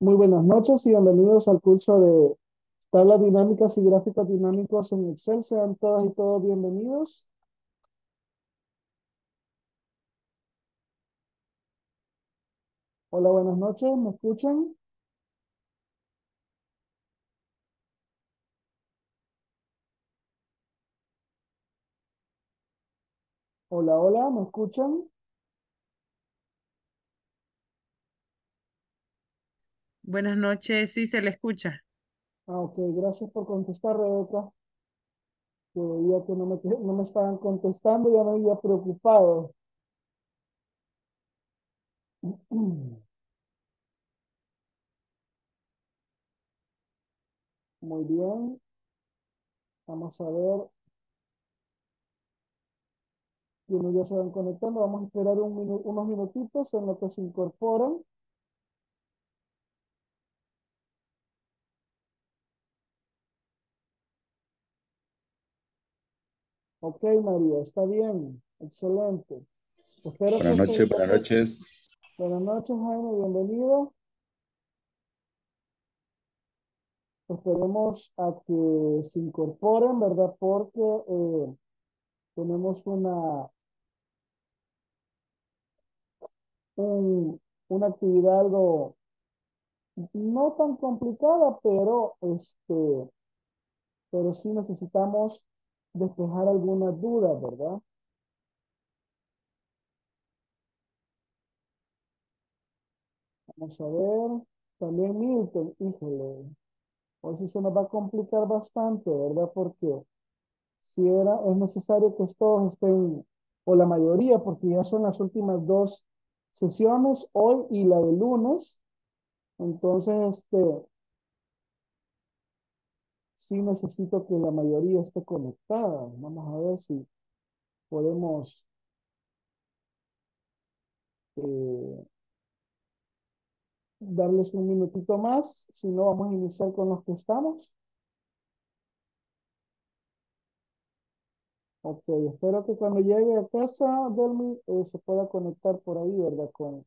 Muy buenas noches y bienvenidos al curso de tablas dinámicas y gráficos dinámicos en Excel. Sean todas y todos bienvenidos. Hola, buenas noches. ¿Me escuchan? Hola, hola. ¿Me escuchan? Buenas noches, sí se le escucha. Ah, ok. Gracias por contestar, Rebeca. Que veía que no me, no me estaban contestando, ya me había preocupado. Muy bien. Vamos a ver. Quienes ya se van conectando, vamos a esperar un minu- unos minutitos en lo que se incorporan. Ok, María, está bien. Excelente. Espero Buenas que noches, buenas noches. Buenas noches, Jaime, bienvenido. Esperemos a que se incorporen, ¿verdad? Porque eh, tenemos una, un- una actividad algo no tan complicada, pero, este, pero sí necesitamos despejar algunas dudas, ¿verdad? Vamos a ver. También Milton, híjole, hoy sí se nos va a complicar bastante, ¿verdad? Porque si era, es necesario que todos estén, o la mayoría, porque ya son las últimas dos sesiones, hoy y la de lunes. Entonces, este, sí necesito que la mayoría esté conectada. Vamos a ver si podemos eh, darles un minutito más. Si no, vamos a iniciar con los que estamos. Ok, espero que cuando llegue a casa, Delmi, eh, se pueda conectar por ahí, ¿verdad? Con,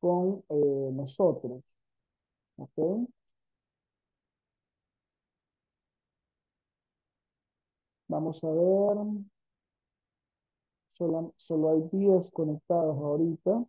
con eh, nosotros. Ok. Vamos a ver. Solo, solo hay 10 conectados ahorita.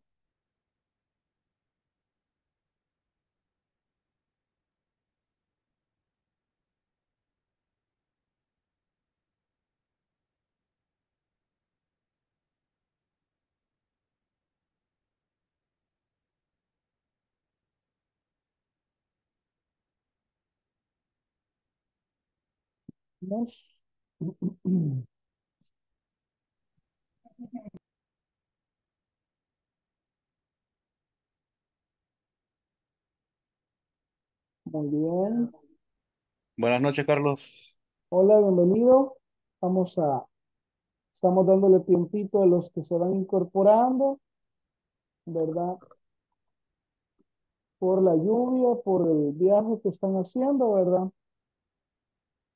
Muy bien. Buenas noches, Carlos. Hola, bienvenido. Vamos a, estamos dándole tiempito a los que se van incorporando, ¿verdad? Por la lluvia, por el viaje que están haciendo, ¿verdad?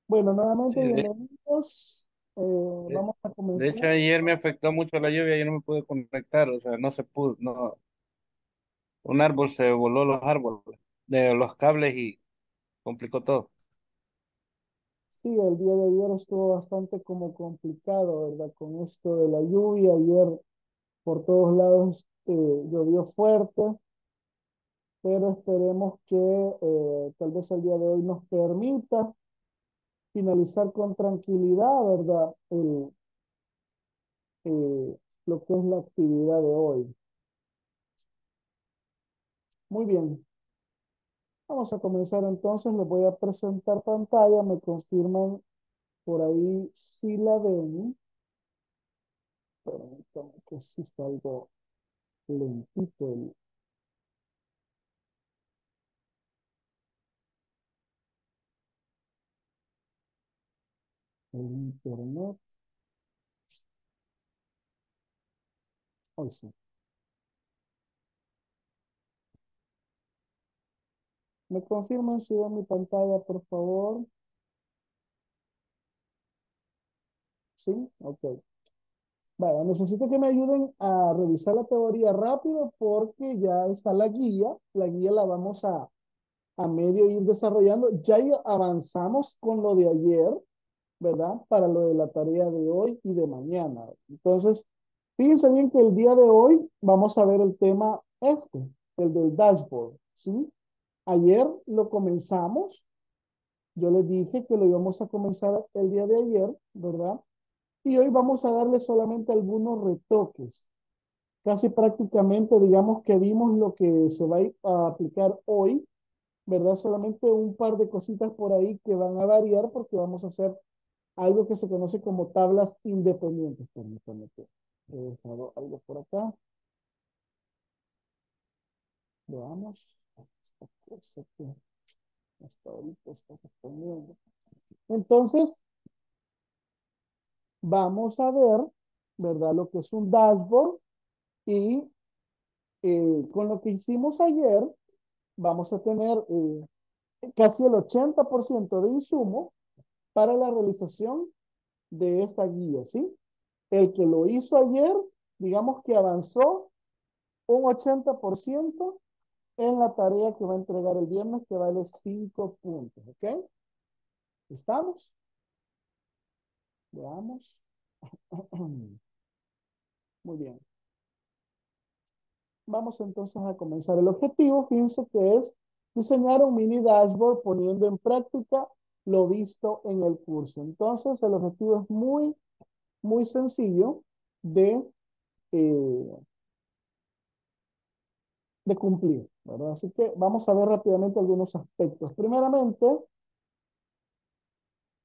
Bueno, nuevamente Sí, de, bienvenidos. Eh, de- vamos a de comenzar. hecho, ayer me afectó mucho la lluvia y no me pude conectar, o sea, no se pudo, no, un árbol se voló los árboles de los cables y complicó todo. Sí, el día de ayer estuvo bastante como complicado, ¿verdad? Con esto de la lluvia. Ayer por todos lados eh, llovió fuerte. pero esperemos que eh, tal vez el día de hoy nos permita finalizar con tranquilidad, ¿verdad? Eh, lo que es la actividad de hoy. Muy bien, vamos a comenzar entonces. Les voy a presentar pantalla, me confirman por ahí si la ven. Permítanme que sí está algo lentito el, internet. ¿Me confirman si ven mi pantalla, por favor? ¿Sí? Ok. Vaya, necesito que me ayuden a revisar la teoría rápido porque ya está la guía. La guía la vamos a, a medio ir desarrollando. Ya avanzamos con lo de ayer, ¿verdad? Para lo de la tarea de hoy y de mañana. Entonces, fíjense bien que el día de hoy vamos a ver el tema este, el del dashboard, ¿sí? Ayer lo comenzamos. Yo les dije que lo íbamos a comenzar el día de ayer, ¿verdad? Y hoy vamos a darle solamente algunos retoques. Casi prácticamente, digamos que vimos lo que se va a aplicar hoy, ¿verdad? Solamente un par de cositas por ahí que van a variar porque vamos a hacer algo que se conoce como tablas independientes. Permítanme que he dejado algo por acá. Veamos. Hasta ahorita está respondiendo. Entonces, vamos a ver, ¿verdad? Lo que es un dashboard y eh, con lo que hicimos ayer, vamos a tener eh, casi el 80% de insumo para la realización de esta guía, ¿sí? El que lo hizo ayer, digamos que avanzó un 80% en la tarea que va a entregar el viernes, que vale 5 puntos, ¿ok? ¿Estamos? Veamos. Muy bien. Vamos entonces a comenzar. El objetivo, fíjense que es diseñar un mini dashboard poniendo en práctica lo visto en el curso. Entonces, el objetivo es muy, muy sencillo de, eh, de cumplir, ¿verdad? Así que vamos a ver rápidamente algunos aspectos. Primeramente,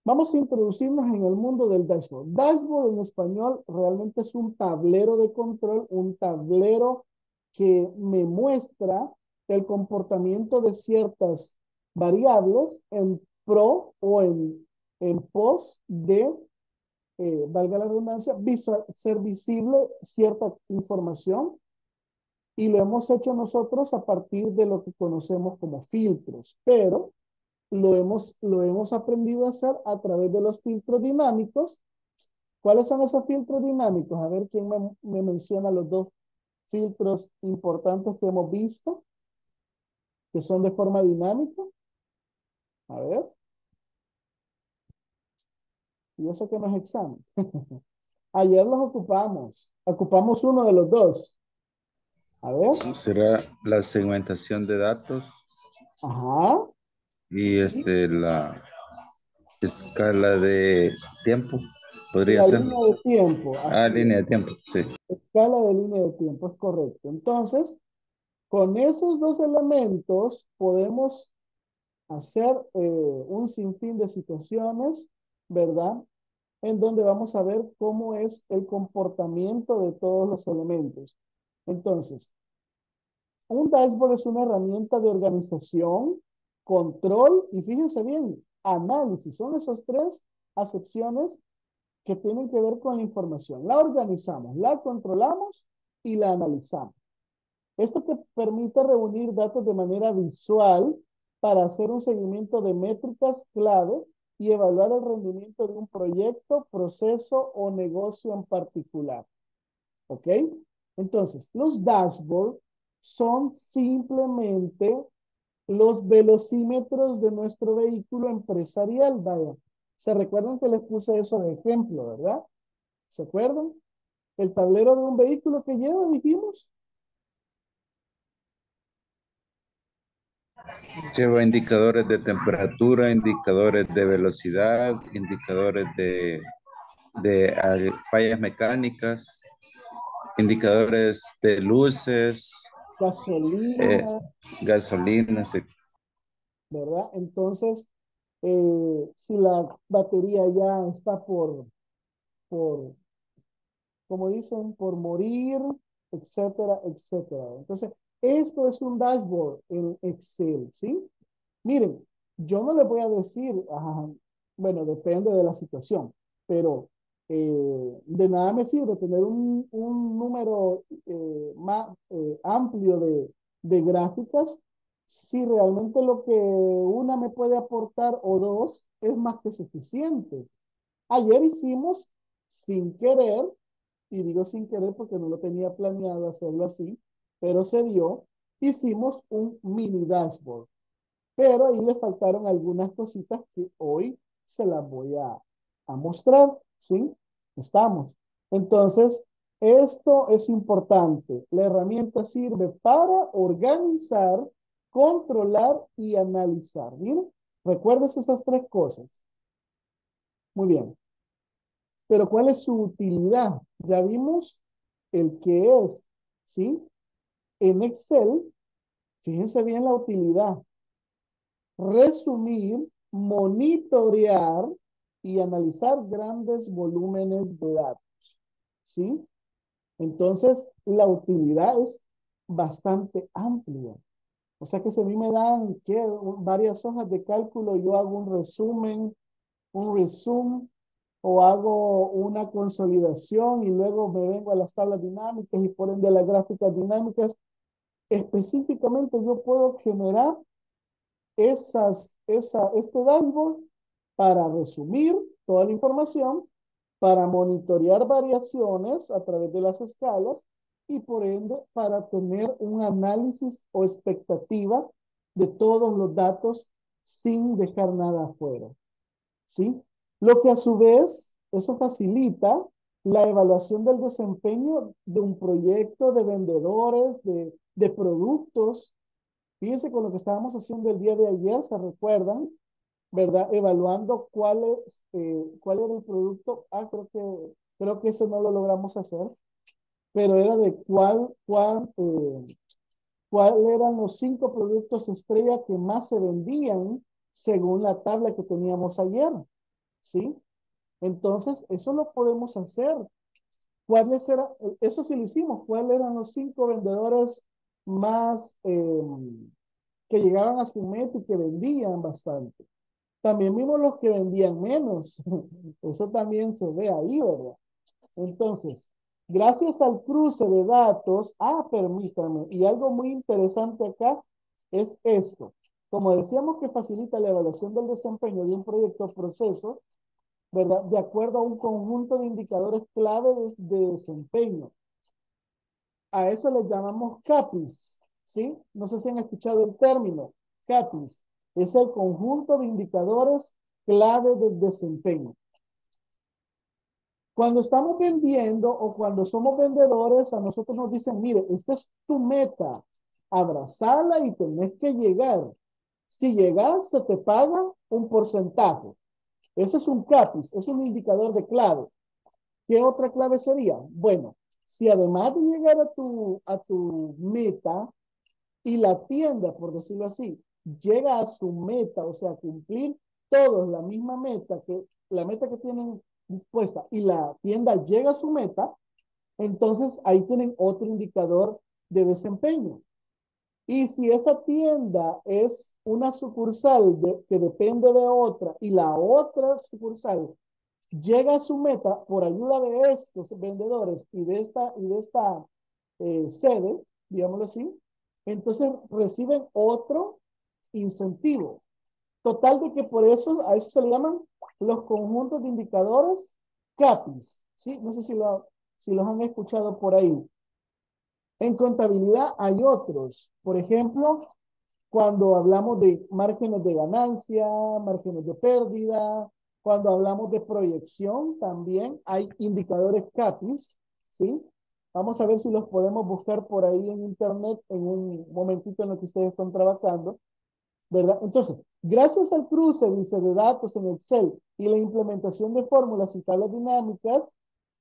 Vamos a introducirnos en el mundo del dashboard. Dashboard en español realmente es un tablero de control, un tablero que me muestra el comportamiento de ciertas variables en pro o en, en pos de, eh, valga la redundancia, ser visible cierta información y lo hemos hecho nosotros a partir de lo que conocemos como filtros, pero lo hemos, lo hemos aprendido a hacer a través de los filtros dinámicos. ¿Cuáles son esos filtros dinámicos? A ver quién me, me menciona los dos filtros importantes que hemos visto, que son de forma dinámica. A ver. Y eso que no es examen. Ayer los ocupamos. Ocupamos uno de los dos. A ver. ¿Será la segmentación de datos? Ajá y este la escala de tiempo podría ser línea de tiempo ah línea de tiempo sí escala de línea de tiempo es correcto entonces con esos dos elementos podemos hacer eh, un sinfín de situaciones verdad en donde vamos a ver cómo es el comportamiento de todos los elementos entonces un dashboard es una herramienta de organización control y fíjense bien, análisis. Son esas tres acepciones que tienen que ver con la información. La organizamos, la controlamos y la analizamos. Esto que permite reunir datos de manera visual para hacer un seguimiento de métricas clave y evaluar el rendimiento de un proyecto, proceso o negocio en particular. ¿Ok? Entonces, los dashboards son simplemente los velocímetros de nuestro vehículo empresarial, vaya. ¿Se recuerdan que les puse eso de ejemplo, verdad? ¿Se acuerdan? El tablero de un vehículo que lleva, dijimos. Lleva indicadores de temperatura, indicadores de velocidad, indicadores de, de fallas mecánicas, indicadores de luces, gasolina. Eh, gasolina, sí. ¿Verdad? Entonces, eh, si la batería ya está por, por, como dicen, por morir, etcétera, etcétera. Entonces, esto es un dashboard en Excel, ¿sí? Miren, yo no le voy a decir, bueno, depende de la situación, pero eh, de nada me sirve tener un, un número eh, más eh, amplio de, de gráficas si realmente lo que una me puede aportar o dos es más que suficiente. Ayer hicimos, sin querer, y digo sin querer porque no lo tenía planeado hacerlo así, pero se dio, hicimos un mini dashboard. Pero ahí le faltaron algunas cositas que hoy se las voy a, mostrar, ¿sí? Estamos. Entonces, esto es importante. La herramienta sirve para organizar, controlar y analizar. ¿Bien? Recuerdes esas tres cosas. Muy bien. Pero ¿cuál es su utilidad? Ya vimos el que es, ¿sí? En Excel, fíjense bien la utilidad. Resumir, monitorear y analizar grandes volúmenes de datos, ¿sí? Entonces, la utilidad es bastante amplia. O sea que si a mí me dan ¿qué? varias hojas de cálculo, yo hago un resumen, un resumen, o hago una consolidación y luego me vengo a las tablas dinámicas y por ende las gráficas dinámicas. Específicamente yo puedo generar esas, esa, este dashboard para resumir toda la información para monitorear variaciones a través de las escalas y por ende para tener un análisis o expectativa de todos los datos sin dejar nada afuera. ¿Sí? Lo que a su vez, eso facilita la evaluación del desempeño de un proyecto de vendedores, de, de productos. Fíjense con lo que estábamos haciendo el día de ayer, ¿se recuerdan? ¿verdad? Evaluando cuál, es, eh, cuál era el producto. Ah, creo que, creo que eso no lo logramos hacer, pero era de cuál, cuál, eh, cuál eran los cinco productos estrella que más se vendían según la tabla que teníamos ayer, ¿sí? Entonces, eso lo podemos hacer. ¿Cuáles eran? Eso sí lo hicimos. ¿Cuáles eran los cinco vendedores más eh, que llegaban a su meta y que vendían bastante? También vimos los que vendían menos. Eso también se ve ahí, ¿verdad? Entonces, gracias al cruce de datos, ah, permítanme, y algo muy interesante acá es esto. Como decíamos que facilita la evaluación del desempeño de un proyecto o proceso, ¿verdad? De acuerdo a un conjunto de indicadores clave de desempeño. A eso le llamamos CAPIS, ¿sí? No sé si han escuchado el término, CAPIS es el conjunto de indicadores clave del desempeño. Cuando estamos vendiendo o cuando somos vendedores, a nosotros nos dicen, mire, esta es tu meta, abrazala y tenés que llegar. Si llegas, se te paga un porcentaje. Ese es un CAPIS, es un indicador de clave. ¿Qué otra clave sería? Bueno, si además de llegar a tu, a tu meta y la tienda, por decirlo así, llega a su meta, o sea, cumplir todos la misma meta que la meta que tienen dispuesta y la tienda llega a su meta, entonces ahí tienen otro indicador de desempeño. Y si esa tienda es una sucursal que depende de otra y la otra sucursal llega a su meta por ayuda de estos vendedores y de esta, y de esta eh, sede, digámoslo así, entonces reciben otro incentivo. Total de que por eso, a eso se le llaman los conjuntos de indicadores CAPIs. ¿sí? No sé si, lo, si los han escuchado por ahí. En contabilidad hay otros. Por ejemplo, cuando hablamos de márgenes de ganancia, márgenes de pérdida, cuando hablamos de proyección también hay indicadores CAPIs, ¿sí? Vamos a ver si los podemos buscar por ahí en internet en un momentito en el que ustedes están trabajando. ¿verdad? Entonces, gracias al cruce, dice, de datos en Excel y la implementación de fórmulas y tablas dinámicas,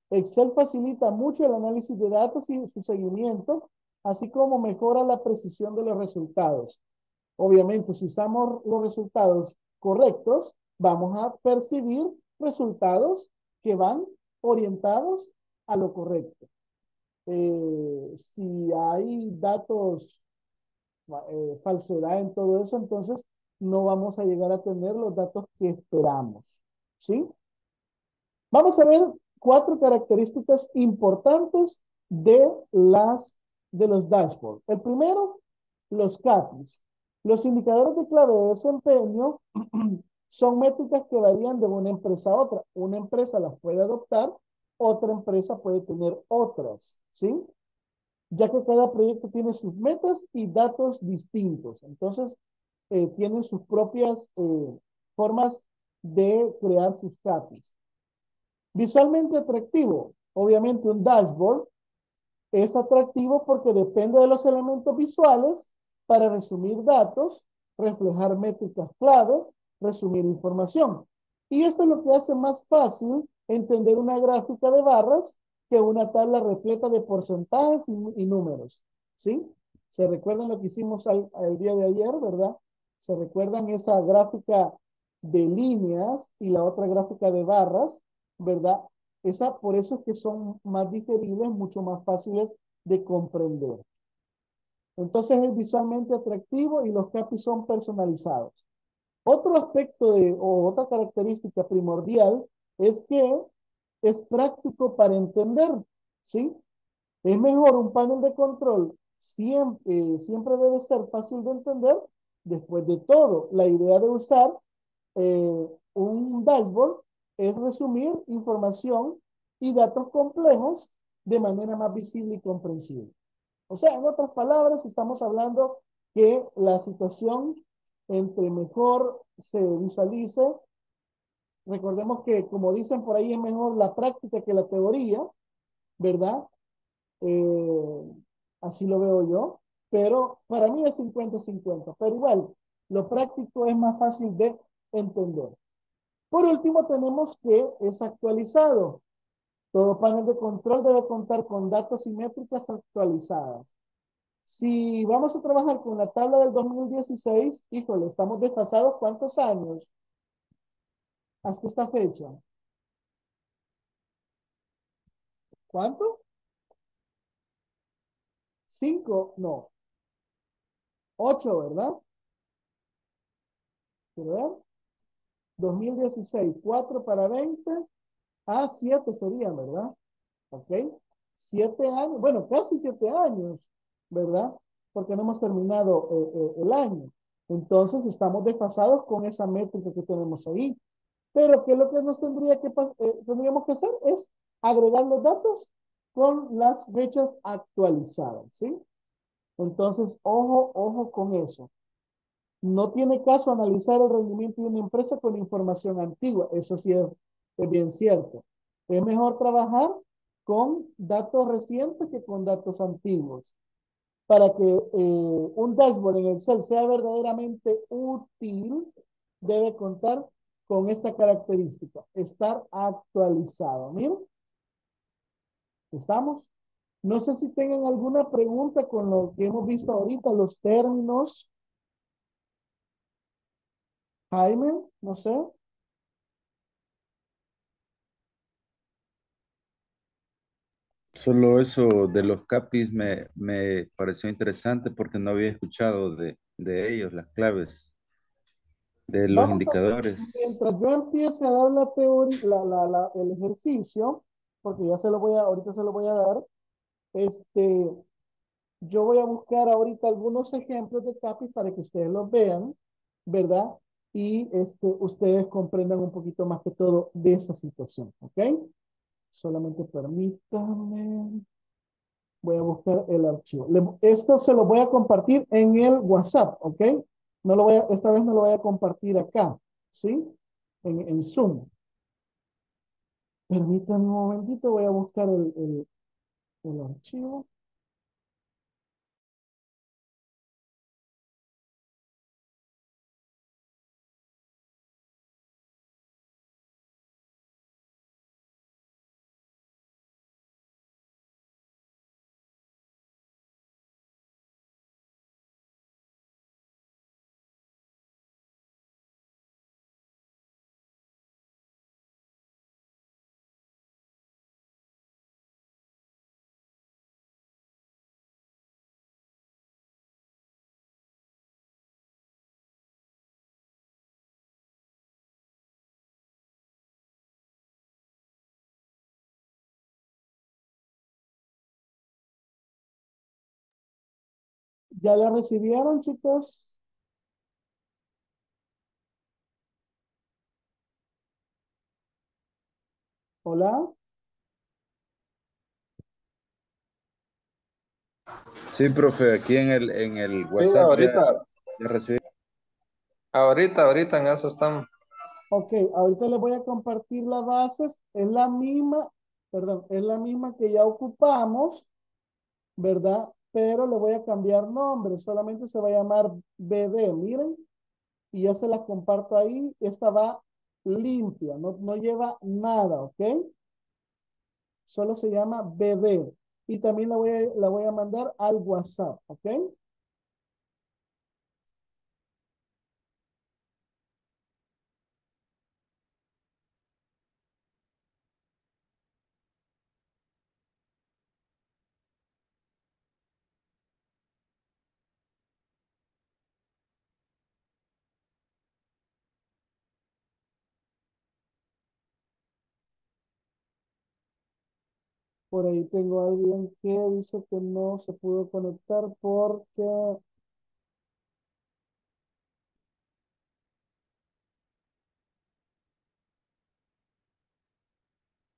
Excel facilita mucho el análisis de datos y su seguimiento, así como mejora la precisión de los resultados. Obviamente, si usamos los resultados correctos, vamos a percibir resultados que van orientados a lo correcto. Eh, si hay datos eh, falsedad en todo eso, entonces no vamos a llegar a tener los datos que esperamos. ¿Sí? Vamos a ver cuatro características importantes de, las, de los dashboards. El primero, los KPIs. Los indicadores de clave de desempeño son métricas que varían de una empresa a otra. Una empresa las puede adoptar otra empresa puede tener otras, ¿sí? Ya que cada proyecto tiene sus metas y datos distintos. Entonces, eh, tienen sus propias eh, formas de crear sus CAPIs. Visualmente atractivo. Obviamente un dashboard es atractivo porque depende de los elementos visuales para resumir datos, reflejar métricas clave, resumir información. Y esto es lo que hace más fácil entender una gráfica de barras que una tabla repleta de porcentajes y, números. ¿Sí? ¿Se recuerdan lo que hicimos el día de ayer, verdad? ¿Se recuerdan esa gráfica de líneas y la otra gráfica de barras, ¿verdad? Esa, por eso es que son más digeribles, mucho más fáciles de comprender. Entonces es visualmente atractivo y los capis son personalizados. Otro aspecto de, o otra característica primordial es que es práctico para entender, ¿sí? Es mejor un panel de control, siempre, siempre debe ser fácil de entender. Después de todo, la idea de usar eh, un dashboard es resumir información y datos complejos de manera más visible y comprensible. O sea, en otras palabras, estamos hablando que la situación entre mejor se visualice, recordemos que como dicen por ahí es mejor la práctica que la teoría, ¿verdad? Eh, así lo veo yo, pero para mí es 50-50, pero igual, lo práctico es más fácil de entender. Por último, tenemos que es actualizado. Todo panel de control debe contar con datos y métricas actualizadas. Si vamos a trabajar con la tabla del 2016, híjole, estamos desfasados ¿cuántos años? Hasta esta fecha. ¿Cuánto? Cinco, no. Ocho, ¿verdad? ¿Verdad? 2016, 4 para 20, ah, 7 serían, ¿verdad? ¿Ok? 7 años, bueno, casi 7 años, ¿verdad? Porque no hemos terminado eh, eh, el año. Entonces estamos desfasados con esa métrica que tenemos ahí. Pero ¿qué es lo que nos tendría que, eh, tendríamos que hacer? Es agregar los datos con las fechas actualizadas, ¿sí? Entonces, ojo, ojo con eso. No tiene caso analizar el rendimiento de una empresa con información antigua. Eso sí es, bien cierto. Es mejor trabajar con datos recientes que con datos antiguos. Para que eh, un dashboard en Excel sea verdaderamente útil, debe contar con esta característica, estar actualizado. Miren, ¿estamos? No sé si tengan alguna pregunta con lo que hemos visto ahorita, los términos Jaime, no sé. Solo eso de los capis me, me pareció interesante porque no había escuchado de, de ellos, las claves de los indicadores. mientras yo empiece a dar la teoría, la, la, la, el ejercicio, porque ya se lo voy a, ahorita se lo voy a dar, este, yo voy a buscar ahorita algunos ejemplos de capis para que ustedes los vean, ¿verdad? y este, ustedes comprendan un poquito más que todo de esa situación, ¿ok? Solamente permítanme. Voy a buscar el archivo. esto se lo voy a compartir en el WhatsApp, ¿ok? No lo voy a, esta vez no lo voy a compartir acá, ¿sí? En, en Zoom. Permítanme un momentito, voy a buscar el, el, el archivo. ¿Ya la recibieron, chicos? Hola. Sí, profe, aquí en el, en el WhatsApp. Ahorita. Ya, ya ahorita, ahorita en eso estamos. Ok, ahorita les voy a compartir las bases. Es la misma, perdón, es la misma que ya ocupamos, ¿verdad? Pero le voy a cambiar nombre. Solamente se va a llamar BD, miren. Y ya se las comparto ahí. Esta va limpia, no, no lleva nada, ¿ok? Solo se llama BD. Y también la voy a, la voy a mandar al WhatsApp, ¿ok? Por ahí tengo alguien que dice que no se pudo conectar porque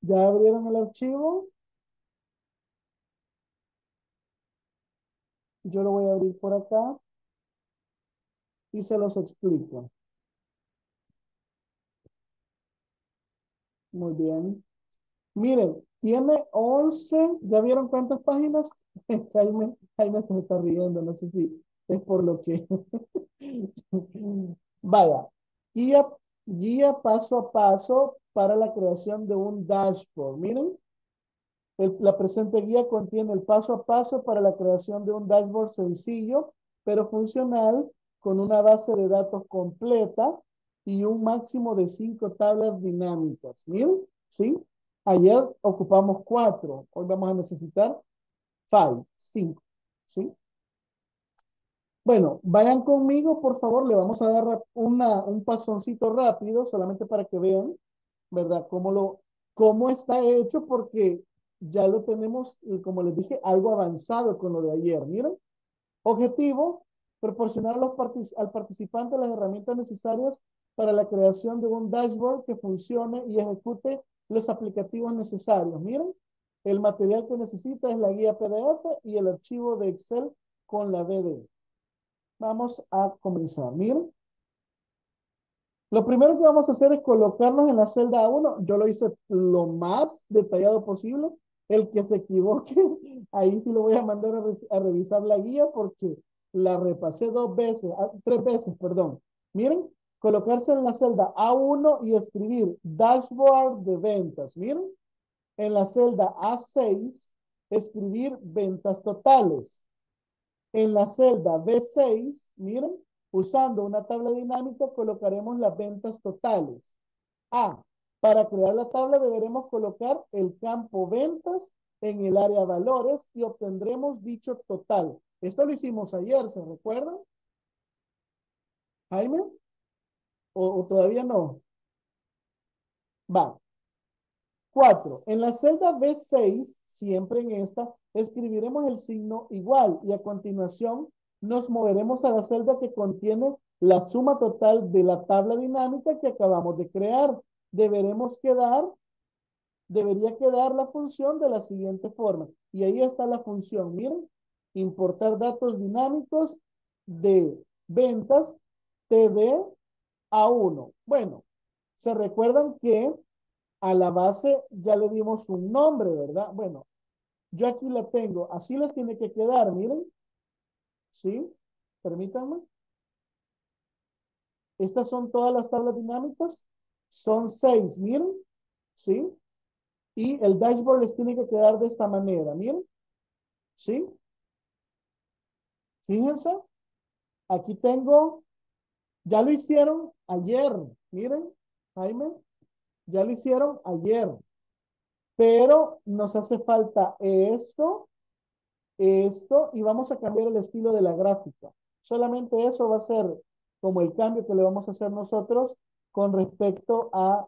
ya abrieron el archivo. Yo lo voy a abrir por acá y se los explico. Muy bien. Miren, tiene 11, ¿ya vieron cuántas páginas? Jaime, Jaime se está riendo, no sé si es por lo que... Vaya, guía, guía paso a paso para la creación de un dashboard. Miren, el- la presente guía contiene el paso a paso para la creación de un dashboard sencillo, pero funcional, con una base de datos completa y un máximo de cinco tablas dinámicas. Miren, ¿sí? Ayer ocupamos cuatro, hoy vamos a necesitar five, cinco, ¿sí? Bueno, vayan conmigo, por favor, le vamos a dar una, un pasoncito rápido, solamente para que vean, ¿verdad? Cómo lo, cómo está hecho, porque ya lo tenemos, y como les dije, algo avanzado con lo de ayer. Miren, objetivo, proporcionar a los partic- al participante las herramientas necesarias para la creación de un dashboard que funcione y ejecute los aplicativos necesarios. Miren, el material que necesita es la guía PDF y el archivo de Excel con la BD. Vamos a comenzar. Miren. Lo primero que vamos a hacer es colocarnos en la celda 1. Yo lo hice lo más detallado posible. El que se equivoque, ahí sí lo voy a mandar a, a revisar la guía porque la repasé dos veces, ah, tres veces, perdón. Miren, colocarse en la celda A1 y escribir dashboard de ventas. Miren, en la celda A6, escribir ventas totales. En la celda B6, miren, usando una tabla dinámica colocaremos las ventas totales. A, para crear la tabla deberemos colocar el campo ventas en el área valores y obtendremos dicho total. Esto lo hicimos ayer, ¿se recuerdan? Jaime? ¿O, todavía no? Va. Cuatro. En la celda B6, siempre en esta, escribiremos el signo igual y a continuación nos moveremos a la celda que contiene la suma total de la tabla dinámica que acabamos de crear. Deberemos quedar, debería quedar la función de la siguiente forma. Y ahí está la función, miren, importar datos dinámicos de ventas TD a 1. Bueno, se recuerdan que a la base ya le dimos un nombre, ¿verdad? Bueno, yo aquí la tengo. Así les tiene que quedar, miren. ¿Sí? Permítanme. Estas son todas las tablas dinámicas. Son seis, miren. ¿Sí? Y el dashboard les tiene que quedar de esta manera, miren. ¿Sí? Fíjense. Aquí tengo, ya lo hicieron ayer, miren, Jaime, ya lo hicieron ayer. Pero nos hace falta esto, esto, y vamos a cambiar el estilo de la gráfica. Solamente eso va a ser como el cambio que le vamos a hacer nosotros con respecto a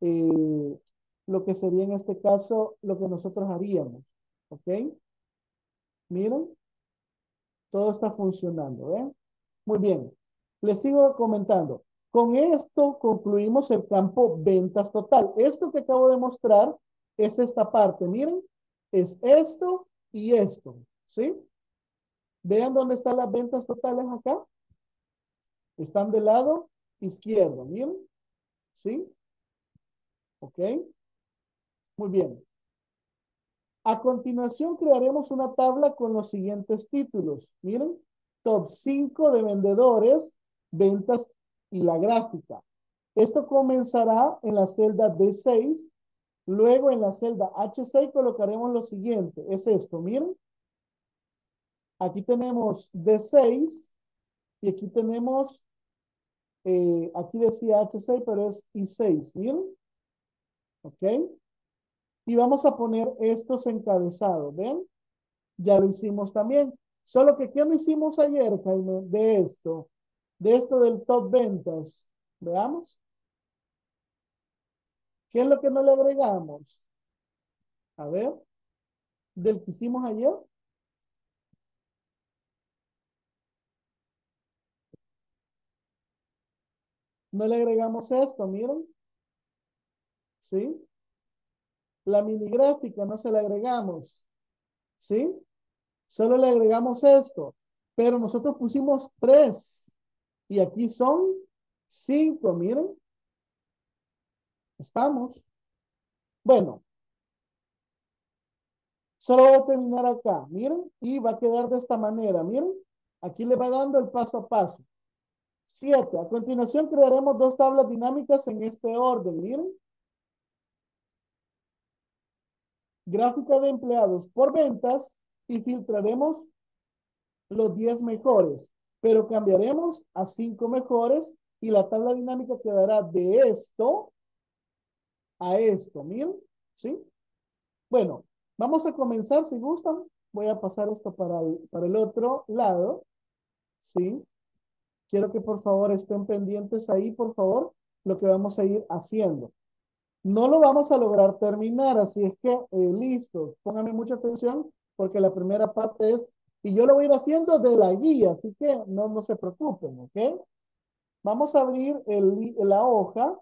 eh, lo que sería en este caso lo que nosotros haríamos. ¿Ok? Miren, todo está funcionando, ¿eh? Muy bien. Les sigo comentando. Con esto concluimos el campo ventas total. Esto que acabo de mostrar es esta parte. Miren, es esto y esto. ¿Sí? Vean dónde están las ventas totales acá. Están del lado izquierdo, miren. ¿Sí? ¿Ok? Muy bien. A continuación crearemos una tabla con los siguientes títulos. Miren, top 5 de vendedores, ventas y la gráfica. Esto comenzará en la celda D6. Luego en la celda H6 colocaremos lo siguiente. Es esto, miren. Aquí tenemos D6 y aquí tenemos, eh, aquí decía H6, pero es I6, miren. ¿Ok? Y vamos a poner estos encabezados, ¿ven? Ya lo hicimos también. Solo que, ¿qué no hicimos ayer, Jaime? De esto, de esto del top ventas. Veamos. ¿Qué es lo que no le agregamos? A ver, del que hicimos ayer. No le agregamos esto, miren. ¿Sí? La mini gráfica no se la agregamos. ¿Sí? Solo le agregamos esto. Pero nosotros pusimos tres. Y aquí son cinco, miren. Estamos. Bueno. Solo voy a terminar acá, miren. Y va a quedar de esta manera, miren. Aquí le va dando el paso a paso. Siete. A continuación crearemos dos tablas dinámicas en este orden, miren. Gráfica de empleados por ventas y filtraremos los 10 mejores, pero cambiaremos a 5 mejores y la tabla dinámica quedará de esto a esto, miren, ¿sí? Bueno, vamos a comenzar si gustan. Voy a pasar esto para el, para el otro lado, ¿sí? Quiero que por favor estén pendientes ahí, por favor, lo que vamos a ir haciendo. No lo vamos a lograr terminar, así es que, eh, listo, pónganme mucha atención porque la primera parte es, y yo lo voy a ir haciendo de la guía, así que no, no se preocupen, ¿ok? Vamos a abrir la hoja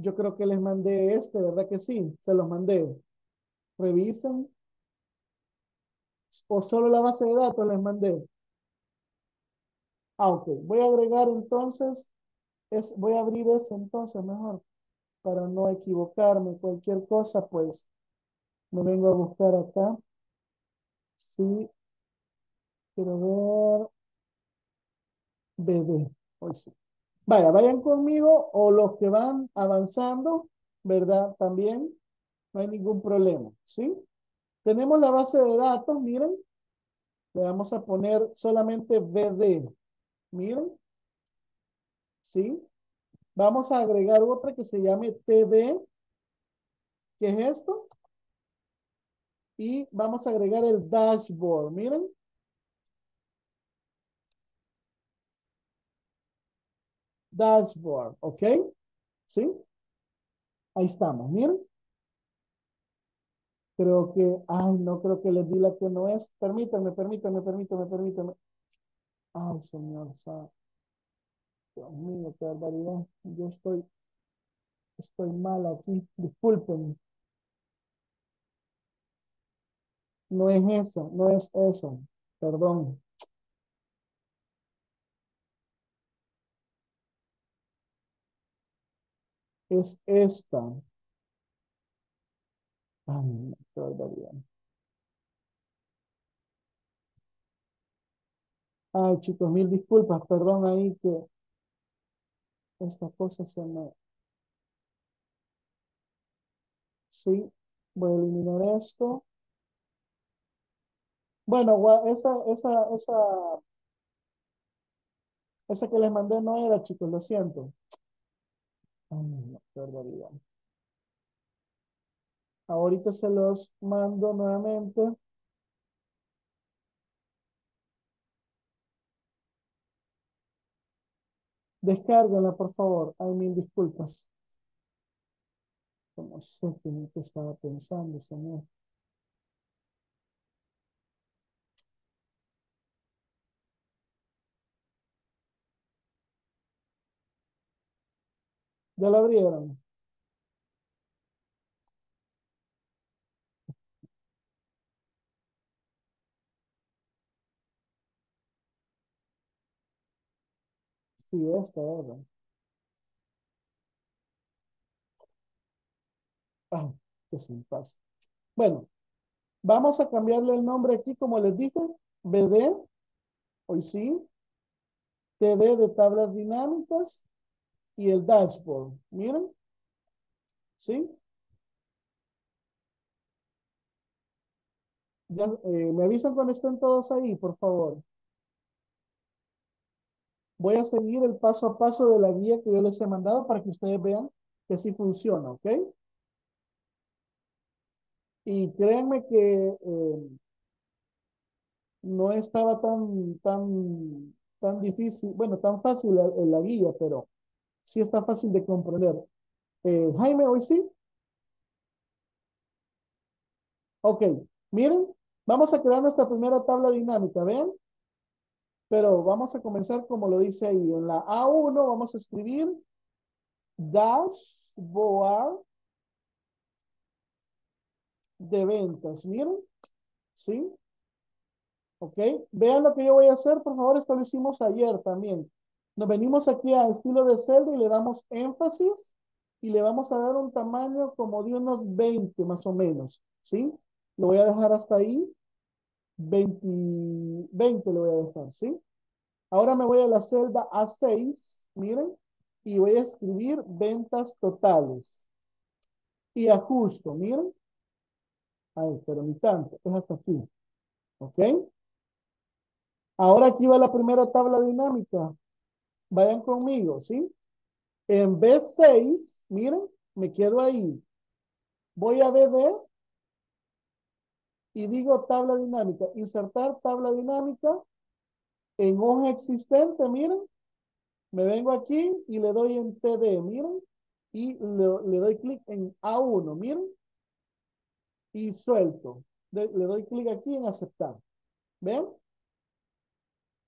yo creo que les mandé este, ¿verdad que sí? Se los mandé. Revisen. O solo la base de datos les mandé. Ah, ok. Voy a agregar entonces, es, voy a abrir eso entonces mejor, para no equivocarme. Cualquier cosa, pues, me vengo a buscar acá. Sí. Quiero ver. BD. Hoy sí. Vaya, vayan conmigo o los que van avanzando, ¿verdad? También no hay ningún problema, ¿sí? Tenemos la base de datos, miren. Le vamos a poner solamente BD. Miren. ¿Sí? Vamos a agregar otra que se llame TD. ¿Qué es esto? Y vamos a agregar el dashboard. Miren. dashboard, ¿ok? ¿Sí? Ahí estamos, miren. Creo que, ay, no creo que les di la que no es. Permítanme, permítanme, permítanme, permítanme. Ay, señor, Dios mío, qué barbaridad. Yo estoy, estoy mal aquí. Disculpen. No es eso, no es eso. Perdón. es esta. Ay, Ay, chicos, mil disculpas, perdón ahí que esta cosa se me... Sí, voy a eliminar esto. Bueno, esa, esa, esa, esa que les mandé no era, chicos, lo siento. Ahorita se los mando nuevamente. Descárguenla, por favor. Ay, mil disculpas. No sé qué estaba pensando, señor. Ya la abrieron. Sí, esta, ¿verdad? Ah, qué sin paso. Bueno, vamos a cambiarle el nombre aquí, como les dije, BD, hoy sí, TD de tablas dinámicas, y el dashboard. Miren, ¿sí? Ya, eh, me avisan cuando estén todos ahí, por favor. Voy a seguir el paso a paso de la guía que yo les he mandado para que ustedes vean que sí funciona, ¿ok? Y créanme que eh, no estaba tan, tan, tan difícil, bueno, tan fácil la, la guía, pero sí está fácil de comprender. Eh, Jaime, ¿hoy sí? Ok, miren, vamos a crear nuestra primera tabla dinámica, ¿ven? Pero vamos a comenzar como lo dice ahí. En la A1 vamos a escribir dashboard de ventas. Miren, ¿sí? Ok, vean lo que yo voy a hacer, por favor, esto lo hicimos ayer también. Nos venimos aquí a estilo de celda y le damos énfasis y le vamos a dar un tamaño como de unos 20 más o menos, ¿sí? Lo voy a dejar hasta ahí. 20, 20 le voy a dejar, ¿sí? Ahora me voy a la celda A6, miren, y voy a escribir ventas totales. Y ajusto, miren. Ay, pero ni tanto, es hasta aquí. ¿Ok? Ahora aquí va la primera tabla dinámica. Vayan conmigo, ¿sí? En B6, miren, me quedo ahí. Voy a BD y digo tabla dinámica. Insertar tabla dinámica en hoja existente, miren. Me vengo aquí y le doy en TD, miren. Y le, doy clic en A1, miren. Y suelto. le doy clic aquí en aceptar. ¿Ven?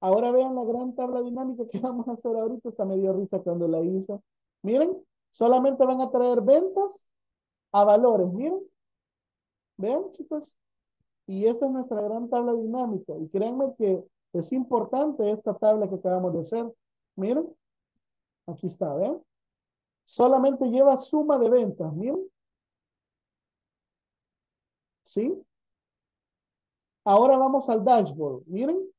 Ahora vean la gran tabla dinámica que vamos a hacer ahorita. Está medio risa cuando la hizo. Miren, solamente van a traer ventas a valores. Miren. ¿Ven, chicos? Y esa es nuestra gran tabla dinámica. Y créanme que es importante esta tabla que acabamos de hacer. Miren. Aquí está, ¿ven? Solamente lleva suma de ventas. Miren. ¿Sí? Ahora vamos al dashboard. Miren.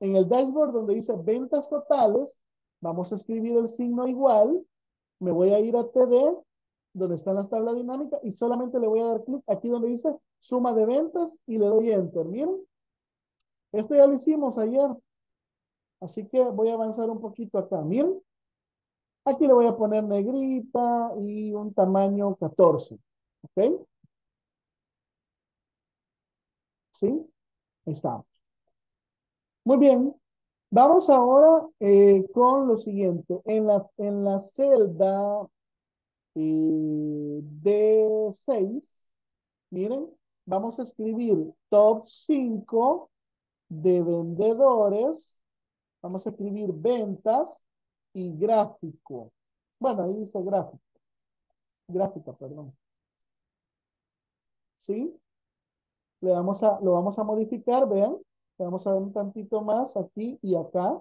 En el dashboard donde dice ventas totales, vamos a escribir el signo igual. Me voy a ir a TD, donde están las tablas dinámicas, y solamente le voy a dar clic aquí donde dice suma de ventas y le doy enter. Miren. Esto ya lo hicimos ayer. Así que voy a avanzar un poquito acá. Miren. Aquí le voy a poner negrita y un tamaño 14. ¿Ok? ¿Sí? Ahí estamos. Muy bien. Vamos ahora eh, con lo siguiente. En la, en la celda eh, D6, miren, vamos a escribir top 5 de vendedores. Vamos a escribir ventas y gráfico. Bueno, ahí dice gráfico. Gráfica, perdón. ¿Sí? Le vamos a, lo vamos a modificar, vean. Vamos a ver un tantito más aquí y acá.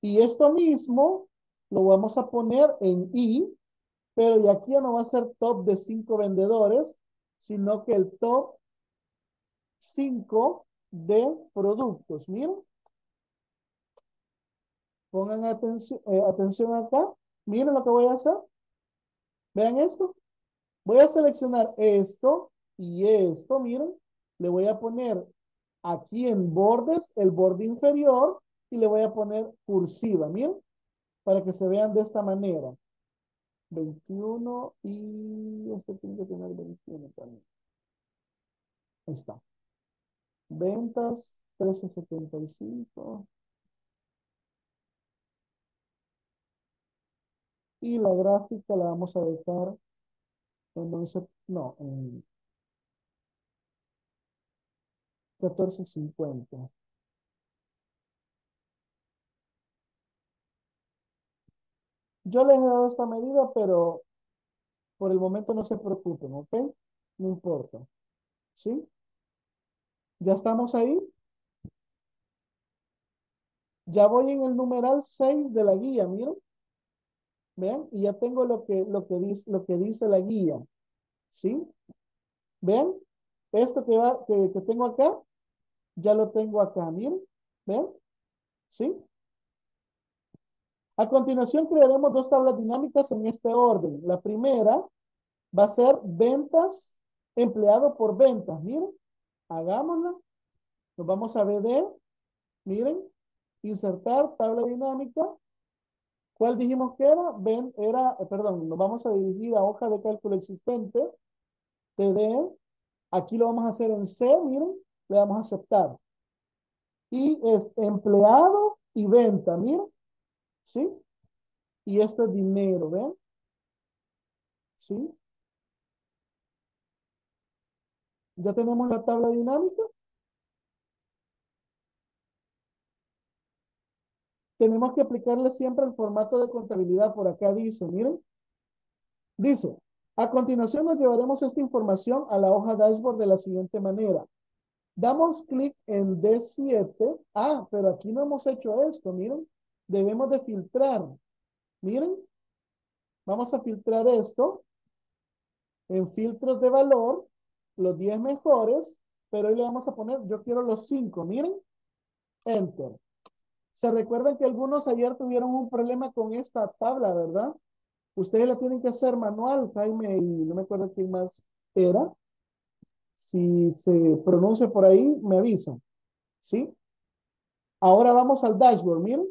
Y esto mismo lo vamos a poner en I, pero ya aquí no va a ser top de cinco vendedores, sino que el top 5 de productos. Miren. Pongan atención, eh, atención acá. Miren lo que voy a hacer. Vean esto. Voy a seleccionar esto y esto, miren. Le voy a poner aquí en bordes el borde inferior y le voy a poner cursiva, miren, para que se vean de esta manera. 21 y este tiene que tener 21 también. Ahí está. Ventas 1375. Y la gráfica la vamos a dejar en 11, no, en 1450. Yo les he dado esta medida, pero por el momento no se preocupen, ¿ok? No importa. ¿Sí? ¿Ya estamos ahí? Ya voy en el numeral 6 de la guía, miren. ¿Ven? Y ya tengo lo que, lo que, dice, lo que dice la guía. ¿Sí? ¿Ven? Esto que, va, que, que tengo acá, ya lo tengo acá, miren. ¿Ven? ¿Sí? A continuación crearemos dos tablas dinámicas en este orden. La primera va a ser ventas empleado por ventas. Miren, hagámosla. Nos vamos a ver miren, insertar tabla dinámica. ¿Cuál dijimos que era? Ven, era, perdón, nos vamos a dirigir a hoja de cálculo existente. TD. Aquí lo vamos a hacer en C, miren, le damos a aceptar. Y es empleado y venta, miren. ¿Sí? Y esto es dinero, ¿ven? ¿Sí? ¿Ya tenemos la tabla dinámica? Tenemos que aplicarle siempre el formato de contabilidad. Por acá dice, miren. Dice, a continuación nos llevaremos esta información a la hoja dashboard de la siguiente manera. Damos clic en D7. Ah, pero aquí no hemos hecho esto, miren debemos de filtrar. Miren, vamos a filtrar esto en filtros de valor, los 10 mejores, pero hoy le vamos a poner, yo quiero los 5, miren, enter. Se recuerdan que algunos ayer tuvieron un problema con esta tabla, ¿verdad? Ustedes la tienen que hacer manual, Jaime, y no me acuerdo quién más era. Si se pronuncia por ahí, me avisan. ¿Sí? Ahora vamos al dashboard, miren.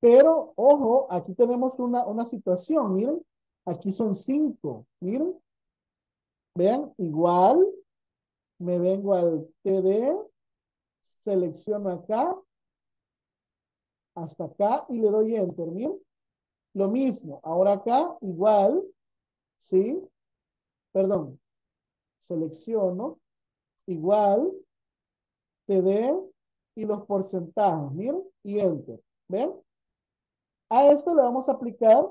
Pero, ojo, aquí tenemos una, una situación, miren. Aquí son cinco, miren. Vean, igual, me vengo al TD, selecciono acá, hasta acá y le doy Enter, miren. Lo mismo, ahora acá, igual, ¿sí? Perdón, selecciono, igual, TD y los porcentajes, miren, y Enter, ¿ven? A esto le vamos a aplicar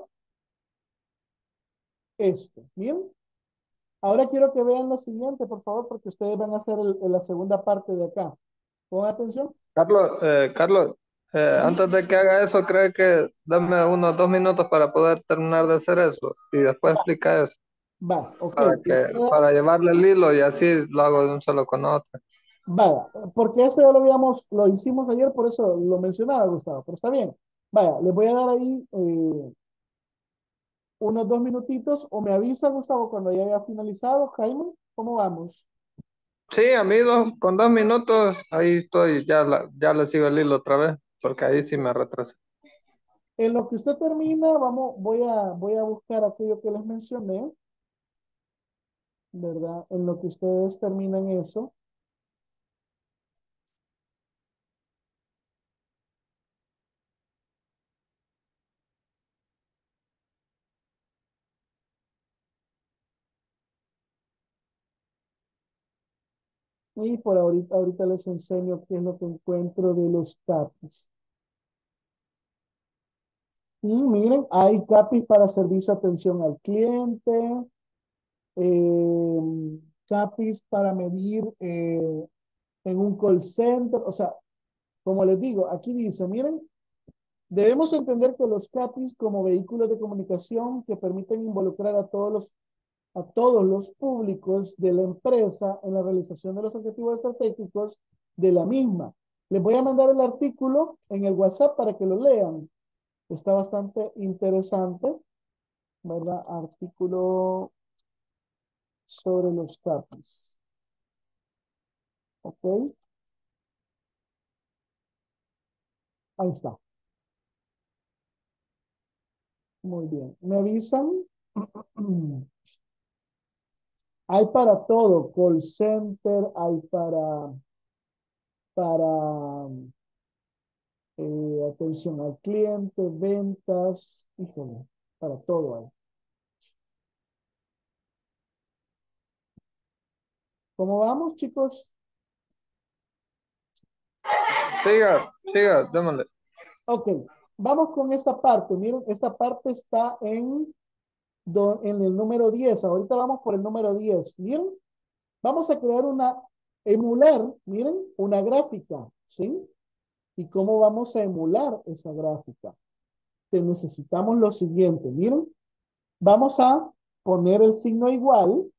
esto. ¿Bien? Ahora quiero que vean lo siguiente, por favor, porque ustedes van a hacer la segunda parte de acá. Pongan atención. Carlos, eh, Carlos, eh, antes de que haga eso, creo que dame unos dos minutos para poder terminar de hacer eso y después explica eso. Va, ok. Para, que, para llevarle el hilo y así lo hago de un solo con otro. Vaya, porque esto ya lo habíamos, lo hicimos ayer, por eso lo mencionaba, Gustavo, pero está bien. Vaya, les voy a dar ahí eh, unos dos minutitos o me avisa Gustavo cuando ya haya finalizado. Jaime, ¿cómo vamos? Sí, amigos, con dos minutos ahí estoy, ya, ya le sigo el hilo otra vez, porque ahí sí me retrasé. En lo que usted termina, vamos, voy a, voy a buscar aquello que les mencioné, ¿verdad? En lo que ustedes terminan eso. Y por ahorita, ahorita les enseño qué es lo que encuentro de los CAPIs. Y miren, hay CAPIs para servicio atención al cliente, eh, CAPIs para medir eh, en un call center, o sea, como les digo, aquí dice, miren, debemos entender que los CAPIs como vehículos de comunicación que permiten involucrar a todos los a todos los públicos de la empresa en la realización de los objetivos estratégicos de la misma. Les voy a mandar el artículo en el WhatsApp para que lo lean. Está bastante interesante, ¿verdad? Artículo sobre los CAPIs. ¿Ok? Ahí está. Muy bien. ¿Me avisan? Hay para todo, call center, hay para, para eh, atención al cliente, ventas, híjole, para todo hay. ¿Cómo vamos, chicos? Siga, siga, démosle. Ok, vamos con esta parte. Miren, esta parte está en en el número 10. Ahorita vamos por el número 10. Miren, vamos a crear una, emular, miren, una gráfica, ¿sí? ¿Y cómo vamos a emular esa gráfica? Te necesitamos lo siguiente, miren. Vamos a poner el signo igual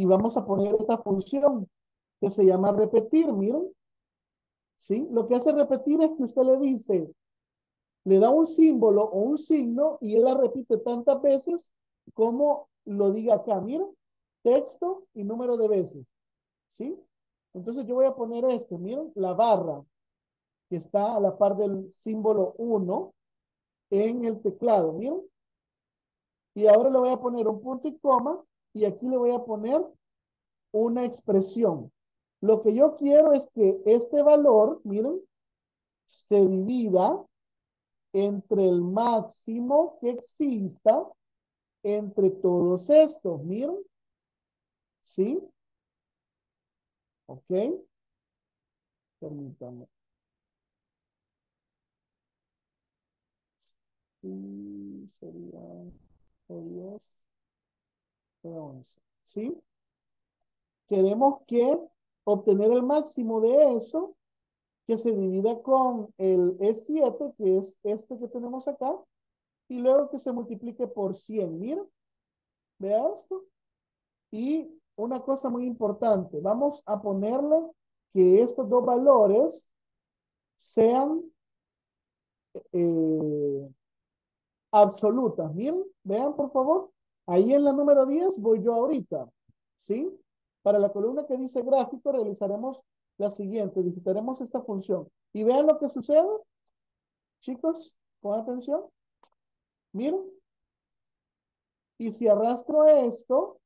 y vamos a poner esta función que se llama repetir, miren. ¿Sí? Lo que hace repetir es que usted le dice, le da un símbolo o un signo y él la repite tantas veces como lo diga acá, miren, texto y número de veces, ¿sí? Entonces yo voy a poner este, miren, la barra que está a la par del símbolo 1 en el teclado, miren. Y ahora le voy a poner un punto y coma y aquí le voy a poner una expresión. Lo que yo quiero es que este valor, miren, se divida entre el máximo que exista entre todos estos, miren. ¿Sí? Ok. Permítanme. Sí, sería 10, 11. ¿Sí? Queremos que obtener el máximo de eso, que se divida con el E7, que es este que tenemos acá, y luego que se multiplique por 100. Miren, vea esto. Y una cosa muy importante, vamos a ponerle que estos dos valores sean eh, absolutas. Miren, vean por favor. Ahí en la número 10 voy yo ahorita. ¿Sí? Para la columna que dice gráfico realizaremos la siguiente. Digitaremos esta función. Y vean lo que sucede. Chicos, con atención. Miren. Y si arrastro esto,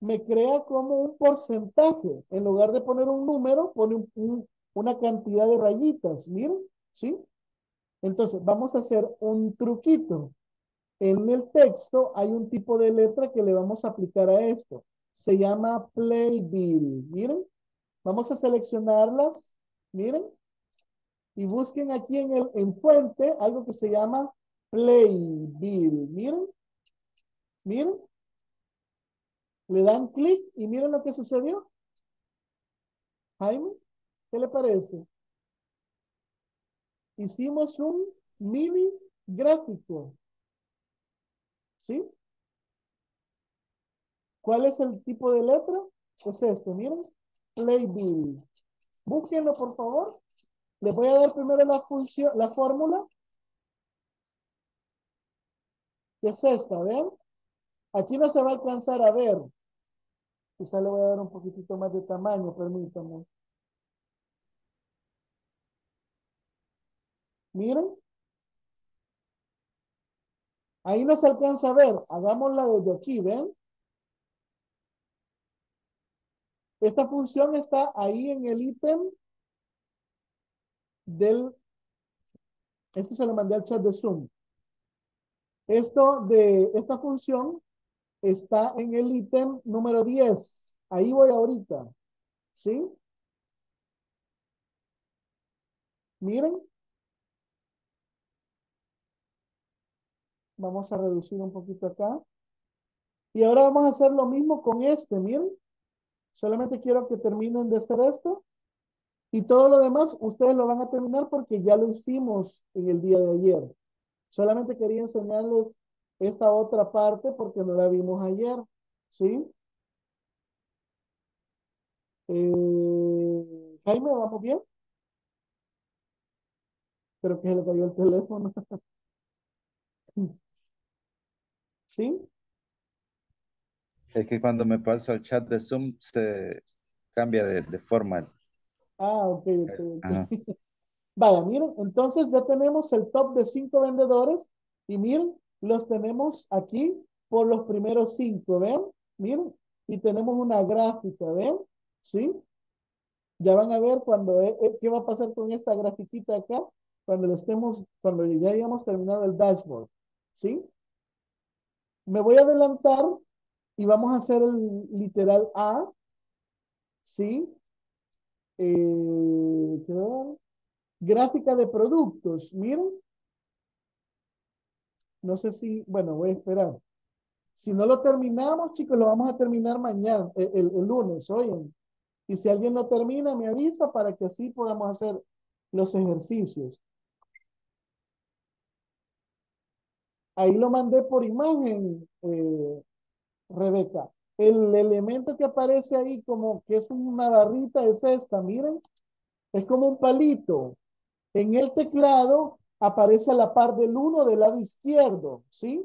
me crea como un porcentaje. En lugar de poner un número, pone una cantidad de rayitas. Miren, ¿sí? Entonces, vamos a hacer un truquito. En el texto hay un tipo de letra que le vamos a aplicar a esto. Se llama playbill. Miren, vamos a seleccionarlas. Miren. Y busquen aquí en, el, en fuente algo que se llama playbill. Miren. Miren. Le dan clic y miren lo que sucedió. Jaime, ¿qué le parece? Hicimos un mini gráfico. ¿Sí? ¿Cuál es el tipo de letra? Es este, miren. Playbill. Búsquenlo, por favor. Les voy a dar primero la función, la fórmula. ¿Qué es esta? ¿Ven? Aquí no se va a alcanzar a ver. Quizá le voy a dar un poquitito más de tamaño, permítanme. Miren. Ahí no se alcanza a ver. Hagámosla desde aquí, ¿ven? Esta función está ahí en el ítem del... Esto se lo mandé al chat de Zoom. Esto de esta función está en el ítem número 10. Ahí voy ahorita. ¿Sí? Miren. Vamos a reducir un poquito acá. Y ahora vamos a hacer lo mismo con este, miren. Solamente quiero que terminen de hacer esto. Y todo lo demás, ustedes lo van a terminar porque ya lo hicimos en el día de ayer. Solamente quería enseñarles esta otra parte porque no la vimos ayer. ¿Sí? Eh, Jaime, ¿vamos bien? Creo que se le cayó el teléfono. ¿Sí? Es que cuando me paso al chat de Zoom se cambia de, forma. Ah, ok, ok, Vaya, miren, entonces ya tenemos el top de cinco vendedores y miren, los tenemos aquí por los primeros cinco, ¿ven? Miren, y tenemos una gráfica, ¿ven? ¿Sí? Ya van a ver cuando, eh, eh, qué va a pasar con esta grafiquita acá, cuando lo estemos, cuando ya hayamos terminado el dashboard, ¿sí? Me voy a adelantar y vamos a hacer el literal A, ¿sí? Eh, gráfica de productos, miren, no sé si, bueno, voy a esperar. Si no lo terminamos, chicos, lo vamos a terminar mañana, eh, el, lunes, oigan. Y si alguien no termina, me avisa para que así podamos hacer los ejercicios. Ahí lo mandé por imagen, eh, Rebeca. El elemento que aparece ahí como que es una barrita es esta, miren. Es como un palito. En el teclado aparece a la par del 1 del lado izquierdo, ¿sí?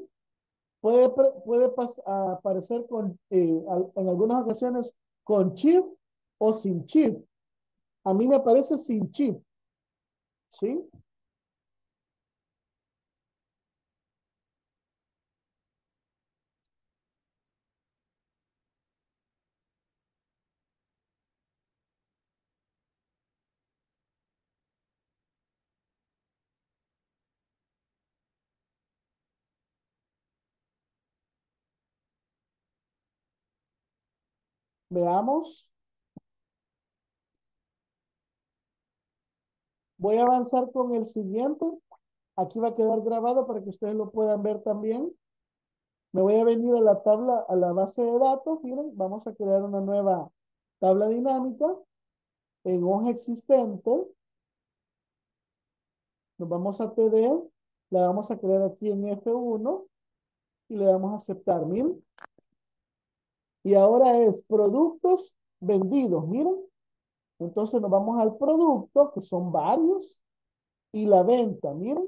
Puede, puede aparecer con, eh, en algunas ocasiones con chip o sin chip. A mí me aparece sin chip, ¿sí? Veamos. Voy a avanzar con el siguiente. Aquí va a quedar grabado para que ustedes lo puedan ver también. Me voy a venir a la tabla, a la base de datos. Miren, vamos a crear una nueva tabla dinámica en hoja existente. Nos vamos a TD, la vamos a crear aquí en F1 y le damos a aceptar. Miren. Y ahora es productos vendidos, miren. Entonces nos vamos al producto, que son varios, y la venta, miren.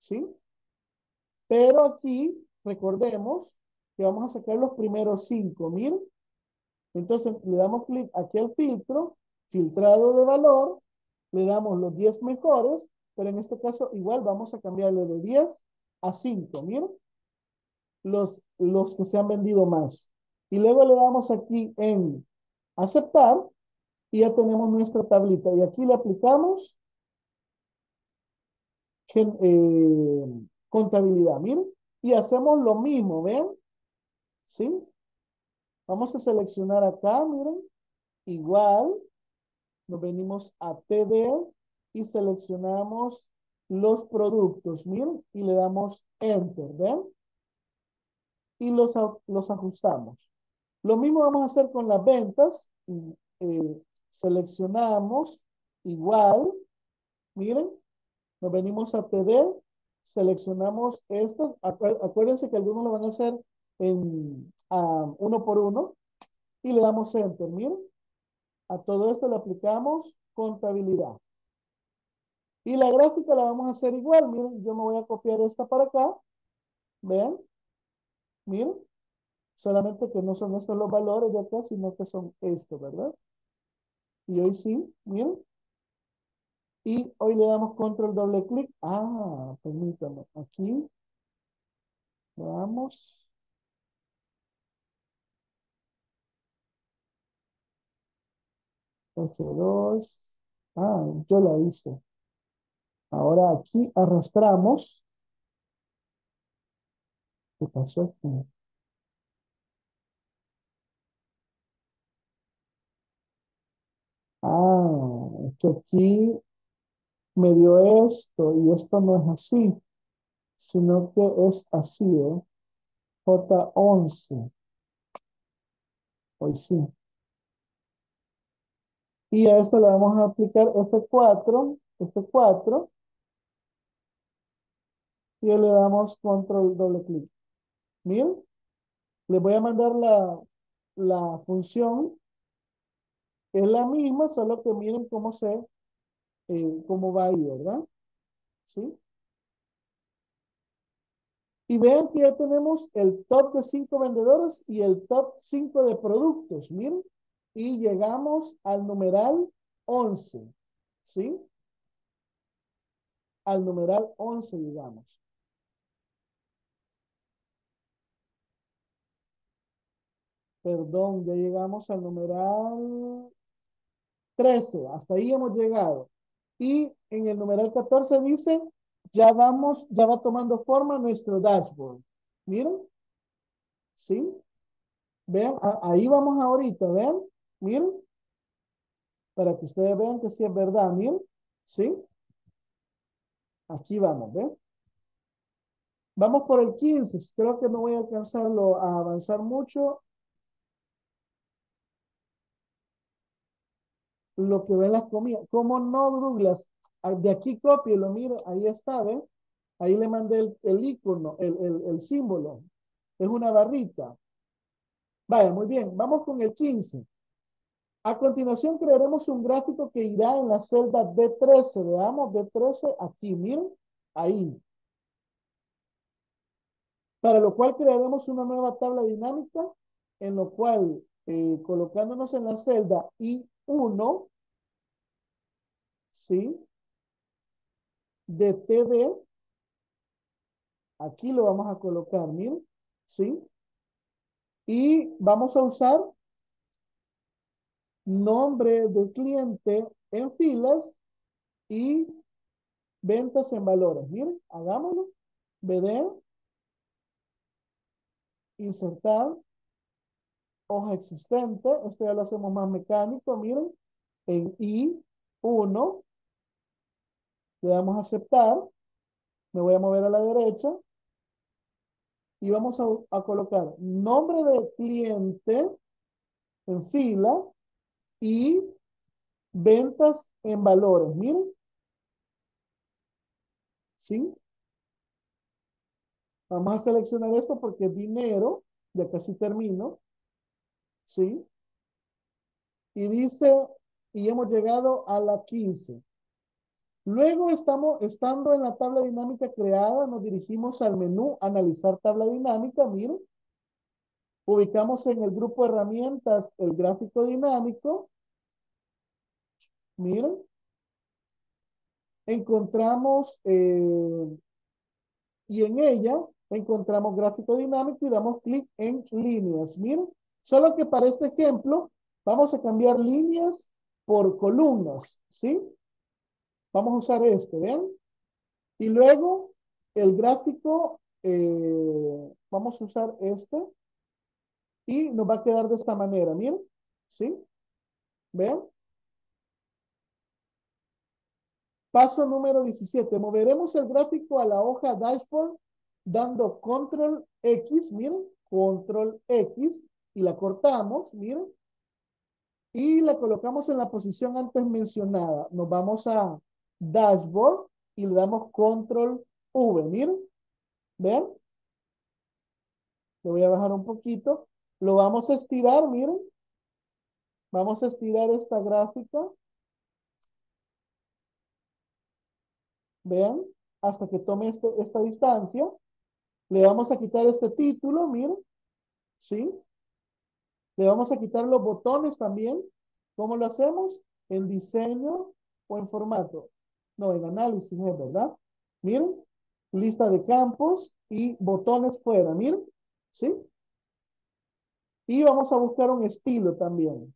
¿Sí? Pero aquí, recordemos que vamos a sacar los primeros cinco, miren. Entonces le damos clic aquí al filtro, filtrado de valor, le damos los 10 mejores, pero en este caso igual vamos a cambiarle de 10 a 5, miren. Los, los que se han vendido más. Y luego le damos aquí en aceptar y ya tenemos nuestra tablita. Y aquí le aplicamos eh, contabilidad, miren. Y hacemos lo mismo, ¿ven? ¿Sí? Vamos a seleccionar acá, miren. Igual, nos venimos a TD y seleccionamos los productos, miren, y le damos Enter, ¿ven? Y los, los ajustamos. Lo mismo vamos a hacer con las ventas. Eh, seleccionamos igual. Miren, nos venimos a TD, seleccionamos esto. acuérdense que algunos lo van a hacer en uno por uno. Y le damos Enter, miren. A todo esto le aplicamos contabilidad. Y la gráfica la vamos a hacer igual. Miren, yo me voy a copiar esta para acá. Vean. Miren. Solamente que no son estos los valores de acá, sino que son estos, ¿verdad? Y hoy sí, miren. Y hoy le damos control doble clic. Ah, permítanme. Aquí. Veamos. F2. Ah, yo la hice. Ahora aquí arrastramos. ¿Qué pasó aquí? Ah, es que aquí me dio esto y esto no es así, sino que es así, ¿eh? J11. Hoy sí. Y a esto le vamos a aplicar F4, F4. Y le damos control doble clic. Miren, le voy a mandar la, la función es la misma, solo que miren cómo se, eh, cómo va ahí, ¿verdad? ¿Sí? Y vean que ya tenemos el top de cinco vendedores y el top 5 de productos, miren. Y llegamos al numeral 11, ¿sí? Al numeral 11 digamos. Perdón, ya llegamos al numeral 13, hasta ahí hemos llegado. Y en el numeral 14 dice, ya vamos, ya va tomando forma nuestro dashboard. Miren. ¿Sí? Vean, ahí vamos ahorita, vean. Miren. Para que ustedes vean que sí es verdad, miren. ¿Sí? Aquí vamos, ¿ven? Vamos por el 15. Creo que no voy a alcanzarlo a avanzar mucho. Lo que ven las comidas. ¿Cómo no, Douglas? Ah, De aquí lo mire, ahí está, ¿ven? Ahí le mandé el, el icono, el, el, símbolo. Es una barrita. Vaya, muy bien. Vamos con el 15. A continuación crearemos un gráfico que irá en la celda D13. Veamos D13 aquí, miren, ahí. Para lo cual crearemos una nueva tabla dinámica, en lo cual, eh, colocándonos en la celda I1, ¿sí? De TD, aquí lo vamos a colocar, miren, ¿sí? Y vamos a usar nombre del cliente en filas y ventas en valores. Miren, hagámoslo. BD, insertar, hoja existente. Esto ya lo hacemos más mecánico. Miren, en I1, le damos a aceptar. Me voy a mover a la derecha. Y vamos a, colocar nombre del cliente en fila y ventas en valores. Miren. ¿Sí? Vamos a seleccionar esto porque dinero. Ya casi termino. ¿Sí? Y dice, y hemos llegado a la 15. Luego estamos, estando en la tabla dinámica creada, nos dirigimos al menú Analizar tabla dinámica. Miren. Ubicamos en el grupo herramientas el gráfico dinámico. Miren. Encontramos, eh, y en ella encontramos gráfico dinámico y damos clic en líneas. Miren, solo que para este ejemplo vamos a cambiar líneas por columnas, ¿sí? Vamos a usar este, ¿ven? Y luego el gráfico, eh, vamos a usar este y nos va a quedar de esta manera, miren, ¿sí? ¿Ven? Paso número 17. Moveremos el gráfico a la hoja dashboard dando control X, miren, control X y la cortamos, miren, y la colocamos en la posición antes mencionada. Nos vamos a dashboard y le damos control V, miren, ¿ven? Le voy a bajar un poquito. Lo vamos a estirar, miren. Vamos a estirar esta gráfica. Vean, hasta que tome este, esta distancia. Le vamos a quitar este título, miren. ¿Sí? Le vamos a quitar los botones también. ¿Cómo lo hacemos? En diseño o en formato. No, en análisis, ¿es verdad? Miren, lista de campos y botones fuera, miren. ¿Sí? Y vamos a buscar un estilo también.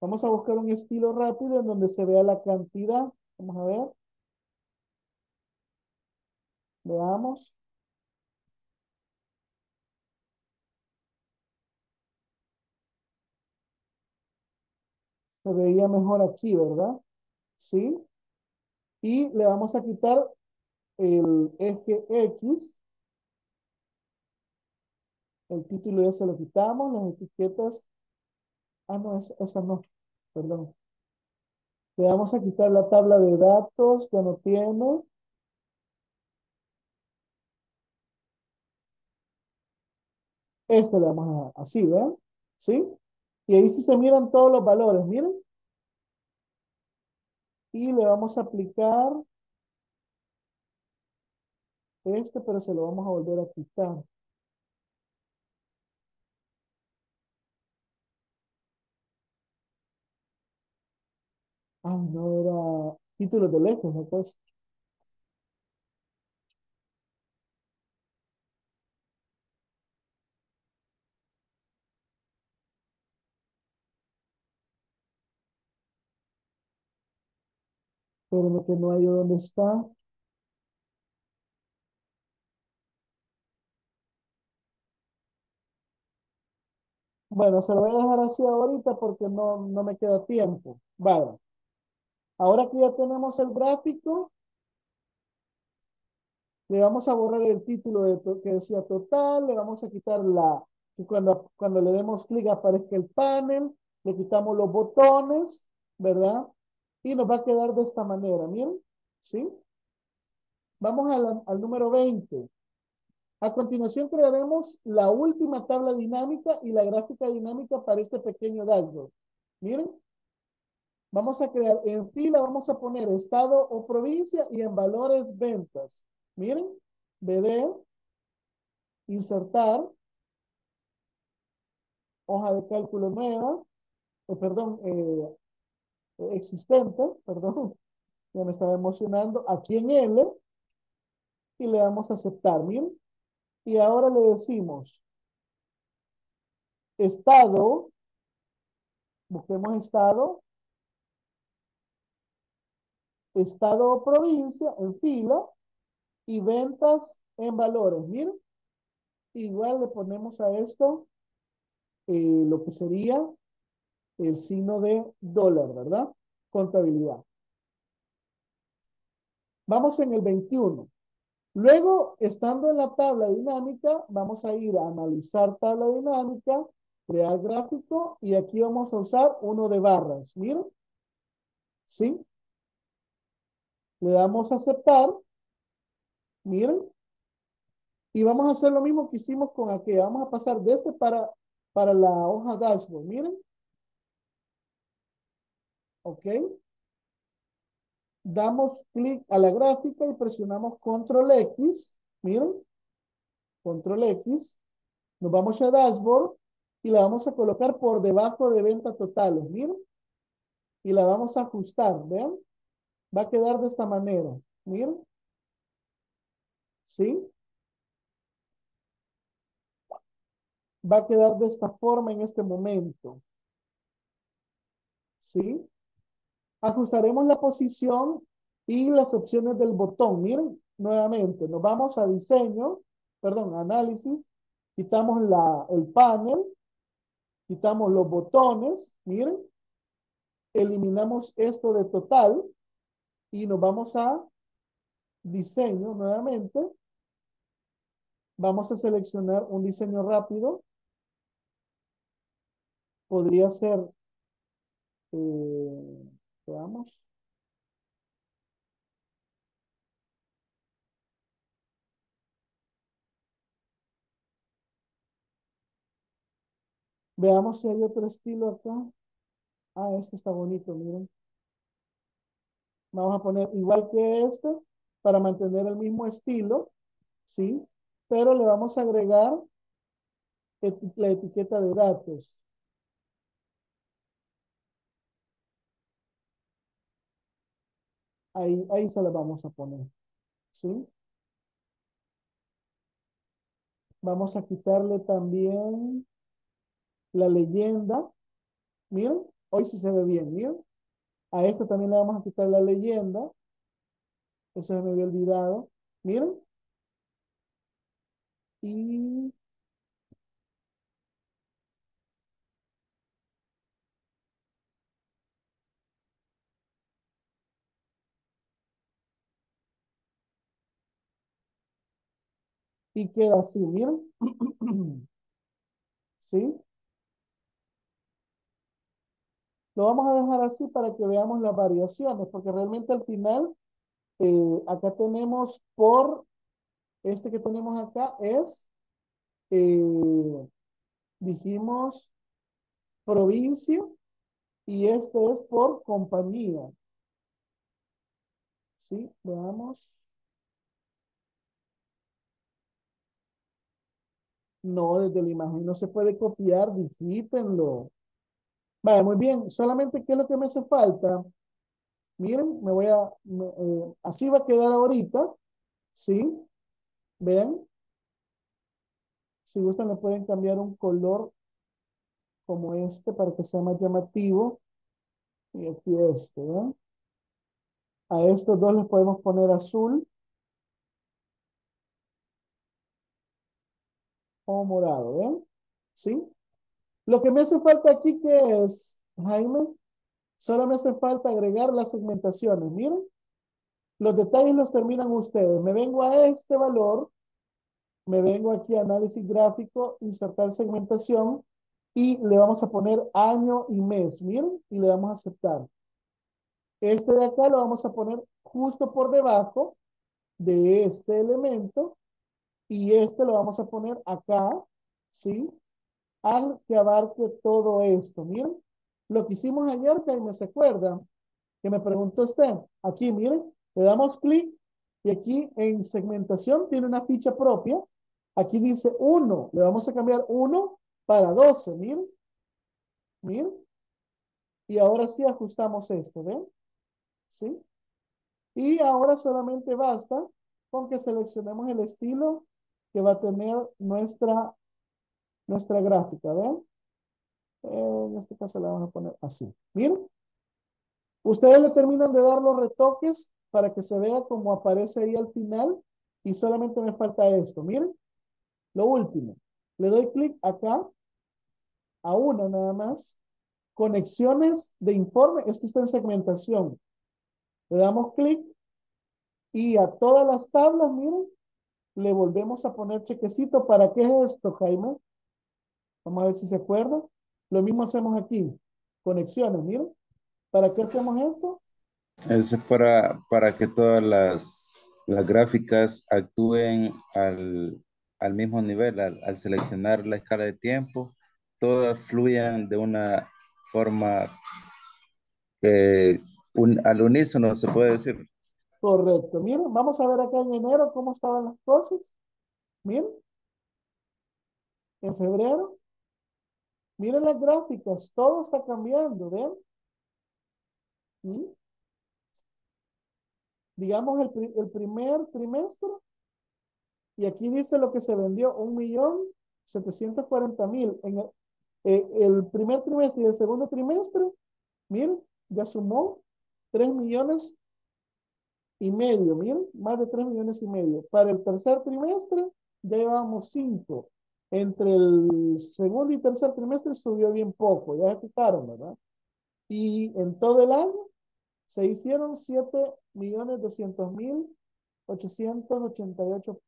Vamos a buscar un estilo rápido en donde se vea la cantidad. Vamos a ver. Veamos. Se veía mejor aquí, ¿verdad? ¿Sí? Y le vamos a quitar el eje X. El título ya se lo quitamos, las etiquetas. Ah, no, esa, no, perdón. Le vamos a quitar la tabla de datos, ya no tiene. Este le vamos a así, ¿ven? ¿Sí? Y ahí sí se miran todos los valores, miren. Y le vamos a aplicar este, pero se lo vamos a volver a quitar. Ay, no era títulos de lejos, ¿no? Pues, pero que no hay dónde está. Bueno, se lo voy a dejar así ahorita porque no, no me queda tiempo. Vale. Ahora que ya tenemos el gráfico, le vamos a borrar el título de que decía total, le vamos a quitar la, y cuando, cuando le demos clic aparezca el panel, Le quitamos los botones, ¿verdad? Y nos va a quedar de esta manera, miren, ¿sí? Vamos al, número 20. A continuación crearemos la última tabla dinámica y la gráfica dinámica para este pequeño dashboard. Miren, vamos a crear en fila, vamos a poner estado o provincia y en valores ventas. Miren, BD, insertar, hoja de cálculo nueva, eh, perdón, eh, existente, perdón, ya me estaba emocionando, aquí en L, y le damos a aceptar, miren. Y ahora le decimos, estado, busquemos estado, estado o provincia en fila y ventas en valores. Miren, igual le ponemos a esto eh, lo que sería el signo de dólar, ¿verdad? Contabilidad. Vamos en el 21. Luego, estando en la tabla dinámica, vamos a ir a analizar tabla dinámica, crear gráfico, y aquí vamos a usar uno de barras. Miren. ¿Sí? Le damos a aceptar. Miren. Y vamos a hacer lo mismo que hicimos con aquella. Vamos a pasar de este para, para la hoja dashboard. Miren. Ok. Damos clic a la gráfica y presionamos control X. Miren. Control X. Nos vamos a dashboard y la vamos a colocar por debajo de venta totales. Miren. Y la vamos a ajustar. ¿Ven? Va a quedar de esta manera. Miren. ¿Sí? Va a quedar de esta forma en este momento. ¿Sí? Ajustaremos la posición y las opciones del botón. Miren, nuevamente, nos vamos a diseño, perdón, análisis, quitamos la, el panel, quitamos los botones, miren, eliminamos esto de total y nos vamos a diseño nuevamente. Vamos a seleccionar un diseño rápido. Podría ser, eh, veamos. Veamos si hay otro estilo acá. Ah, este está bonito, miren. Vamos a poner igual que este para mantener el mismo estilo, ¿sí? Pero le vamos a agregar la etiqueta de datos. Ahí, ahí se la vamos a poner, ¿sí? Vamos a quitarle también la leyenda. Miren, hoy sí se ve bien, miren. A esta también le vamos a quitar la leyenda. Eso se me había olvidado. Miren. Y... Y queda así, miren. ¿Sí? Lo vamos a dejar así para que veamos las variaciones, porque realmente al final, eh, acá tenemos por, este que tenemos acá es, eh, dijimos, provincia, y este es por compañía. ¿Sí? Veamos. No, desde la imagen no se puede copiar, digítenlo. Vale, muy bien. Solamente, ¿qué es lo que me hace falta? Miren, me voy a... Eh, así va a quedar ahorita. ¿Sí? Vean. Si gustan, le pueden cambiar un color como este para que sea más llamativo. Y aquí este, ¿ven? A estos dos les podemos poner azul. O morado, ¿ven? ¿Sí? Lo que me hace falta aquí, que es, Jaime? Solo me hace falta agregar las segmentaciones. Miren, los detalles los terminan ustedes. Me vengo a este valor, me vengo aquí a análisis gráfico, insertar segmentación y le vamos a poner año y mes, miren, y le damos a aceptar. Este de acá lo vamos a poner justo por debajo de este elemento y este lo vamos a poner acá, ¿sí? Al que abarque todo esto, miren. Lo que hicimos ayer, que me se acuerda, que me preguntó usted, aquí miren, le damos clic y aquí en segmentación tiene una ficha propia. Aquí dice 1, le vamos a cambiar 1 para 12, miren. Miren. Y ahora sí ajustamos esto, ¿ven? ¿Sí? Y ahora solamente basta con que seleccionemos el estilo que va a tener nuestra, nuestra gráfica, ¿ven? en este caso la vamos a poner así. Miren. Ustedes le terminan de dar los retoques para que se vea como aparece ahí al final y solamente me falta esto. Miren. Lo último. Le doy clic acá a una nada más. Conexiones de informe. Esto está en segmentación. Le damos clic y a todas las tablas, miren, le volvemos a poner chequecito. ¿Para qué es esto, Jaime? Vamos a ver si se acuerda. Lo mismo hacemos aquí. Conexiones, miren. ¿Para qué hacemos esto? Eso es para, para que todas las, las gráficas actúen al, al mismo nivel, al, al, seleccionar la escala de tiempo, todas fluyan de una forma eh, un, al unísono, se puede decir. Correcto. Miren, vamos a ver acá en enero cómo estaban las cosas. Miren. En febrero. Miren las gráficas, todo está cambiando, ¿ven? ¿Mm? Digamos el, el, primer trimestre, y aquí dice lo que se vendió, un millón setecientos cuarenta mil. En el, eh, el, primer trimestre y el segundo trimestre, miren, ya sumó tres millones y medio, miren, más de tres millones y medio. Para el tercer trimestre, ya llevamos cinco entre el segundo y tercer trimestre subió bien poco, ya escucharon, ¿verdad? Y en todo el año se hicieron 7 millones 200 mil 888,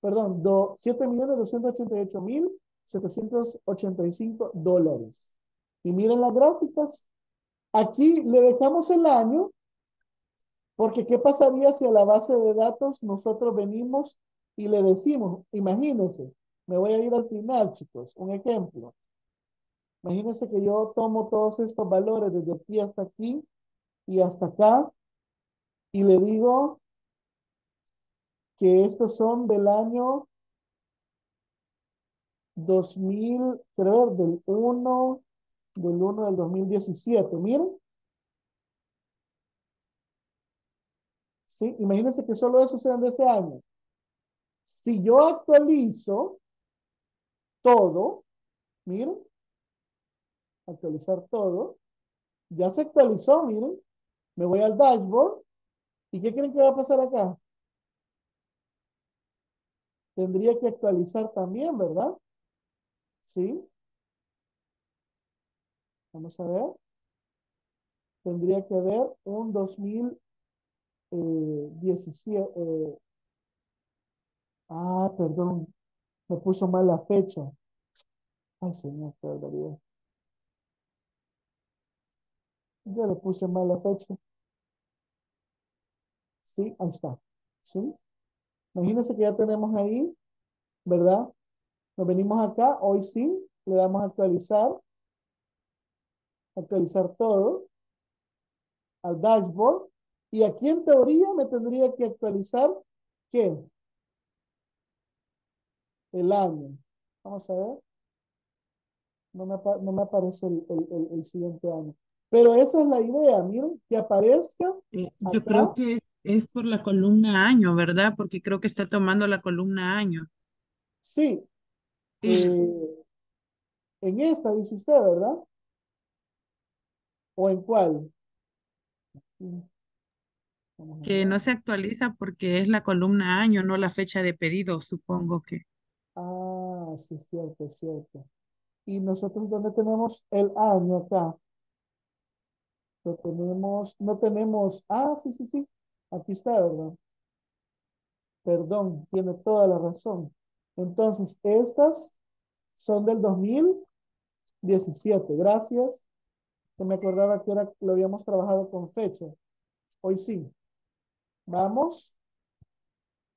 perdón, do, 7 millones 288 mil 785 dólares. Y miren las gráficas. Aquí le dejamos el año, porque ¿qué pasaría si a la base de datos nosotros venimos y le decimos, imagínense, me voy a ir al final, chicos. Un ejemplo. Imagínense que yo tomo todos estos valores desde aquí hasta aquí y hasta acá y le digo que estos son del año 2000, creo, del 1, del 1 del 2017. Miren. Sí, imagínense que solo eso sean de ese año. Si yo actualizo todo, miren, actualizar todo, ya se actualizó, miren, me voy al dashboard, ¿y qué creen que va a pasar acá? Tendría que actualizar también, ¿verdad? ¿Sí? Vamos a ver. Tendría que haber un 2017. Eh, eh, ah, perdón. Me puso mal la fecha. Ay, señor, qué barbaridad. Yo le puse mal la fecha. Sí, ahí está. ¿Sí? Imagínense que ya tenemos ahí, ¿verdad? Nos venimos acá, hoy sí, le damos a actualizar. Actualizar todo. Al dashboard. Y aquí en teoría me tendría que actualizar, ¿qué? el año. Vamos a ver. No me, no me aparece el, el, el, siguiente año. Pero esa es la idea, miren, que aparezca. Eh, yo creo que es, es, por la columna año, ¿verdad? Porque creo que está tomando la columna año. Sí. Eh, en esta dice usted, ¿verdad? ¿O en cuál? Que no se actualiza porque es la columna año, no la fecha de pedido, supongo que. Ah, sí, cierto, cierto. Y nosotros, ¿dónde tenemos el año acá? Lo tenemos, no tenemos, ah, sí, sí, sí, aquí está, ¿verdad? Perdón, tiene toda la razón. Entonces, estas son del 2000, 2017. Gracias. Que me acordaba que era, lo habíamos trabajado con fecha. Hoy sí. Vamos.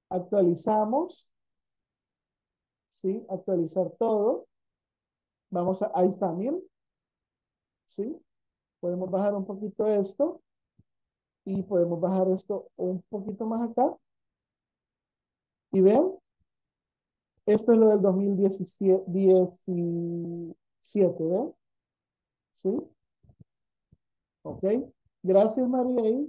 Actualizamos. ¿Sí? Actualizar todo. Vamos a, ahí está, miren. ¿Sí? Podemos bajar un poquito esto. Y podemos bajar esto un poquito más acá. Y ven, esto es lo del 2017, 17, ¿ven? ¿Sí? Ok. Gracias, María.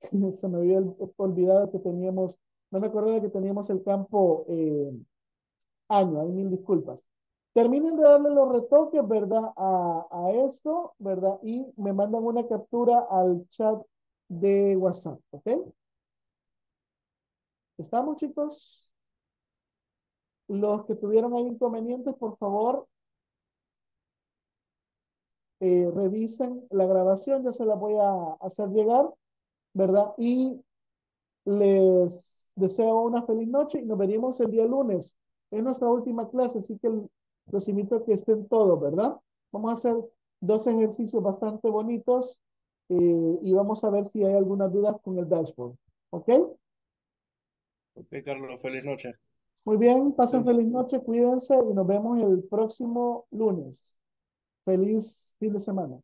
Se me había olvidado que teníamos, no me acordaba que teníamos el campo eh, año, hay mil disculpas. Terminen de darle los retoques, ¿verdad? A, a esto, ¿verdad? Y me mandan una captura al chat de WhatsApp, ¿ok? ¿Estamos, chicos? Los que tuvieron ahí inconvenientes, por favor, eh, revisen la grabación, ya se la voy a hacer llegar, ¿verdad? Y les deseo una feliz noche y nos veremos el día lunes. Es nuestra última clase, así que los invito a que estén todos, ¿verdad? Vamos a hacer dos ejercicios bastante bonitos eh, y vamos a ver si hay alguna duda con el dashboard. ¿Ok? Ok, Carlos, feliz noche. Muy bien, pasen feliz noche, cuídense y nos vemos el próximo lunes. Feliz fin de semana.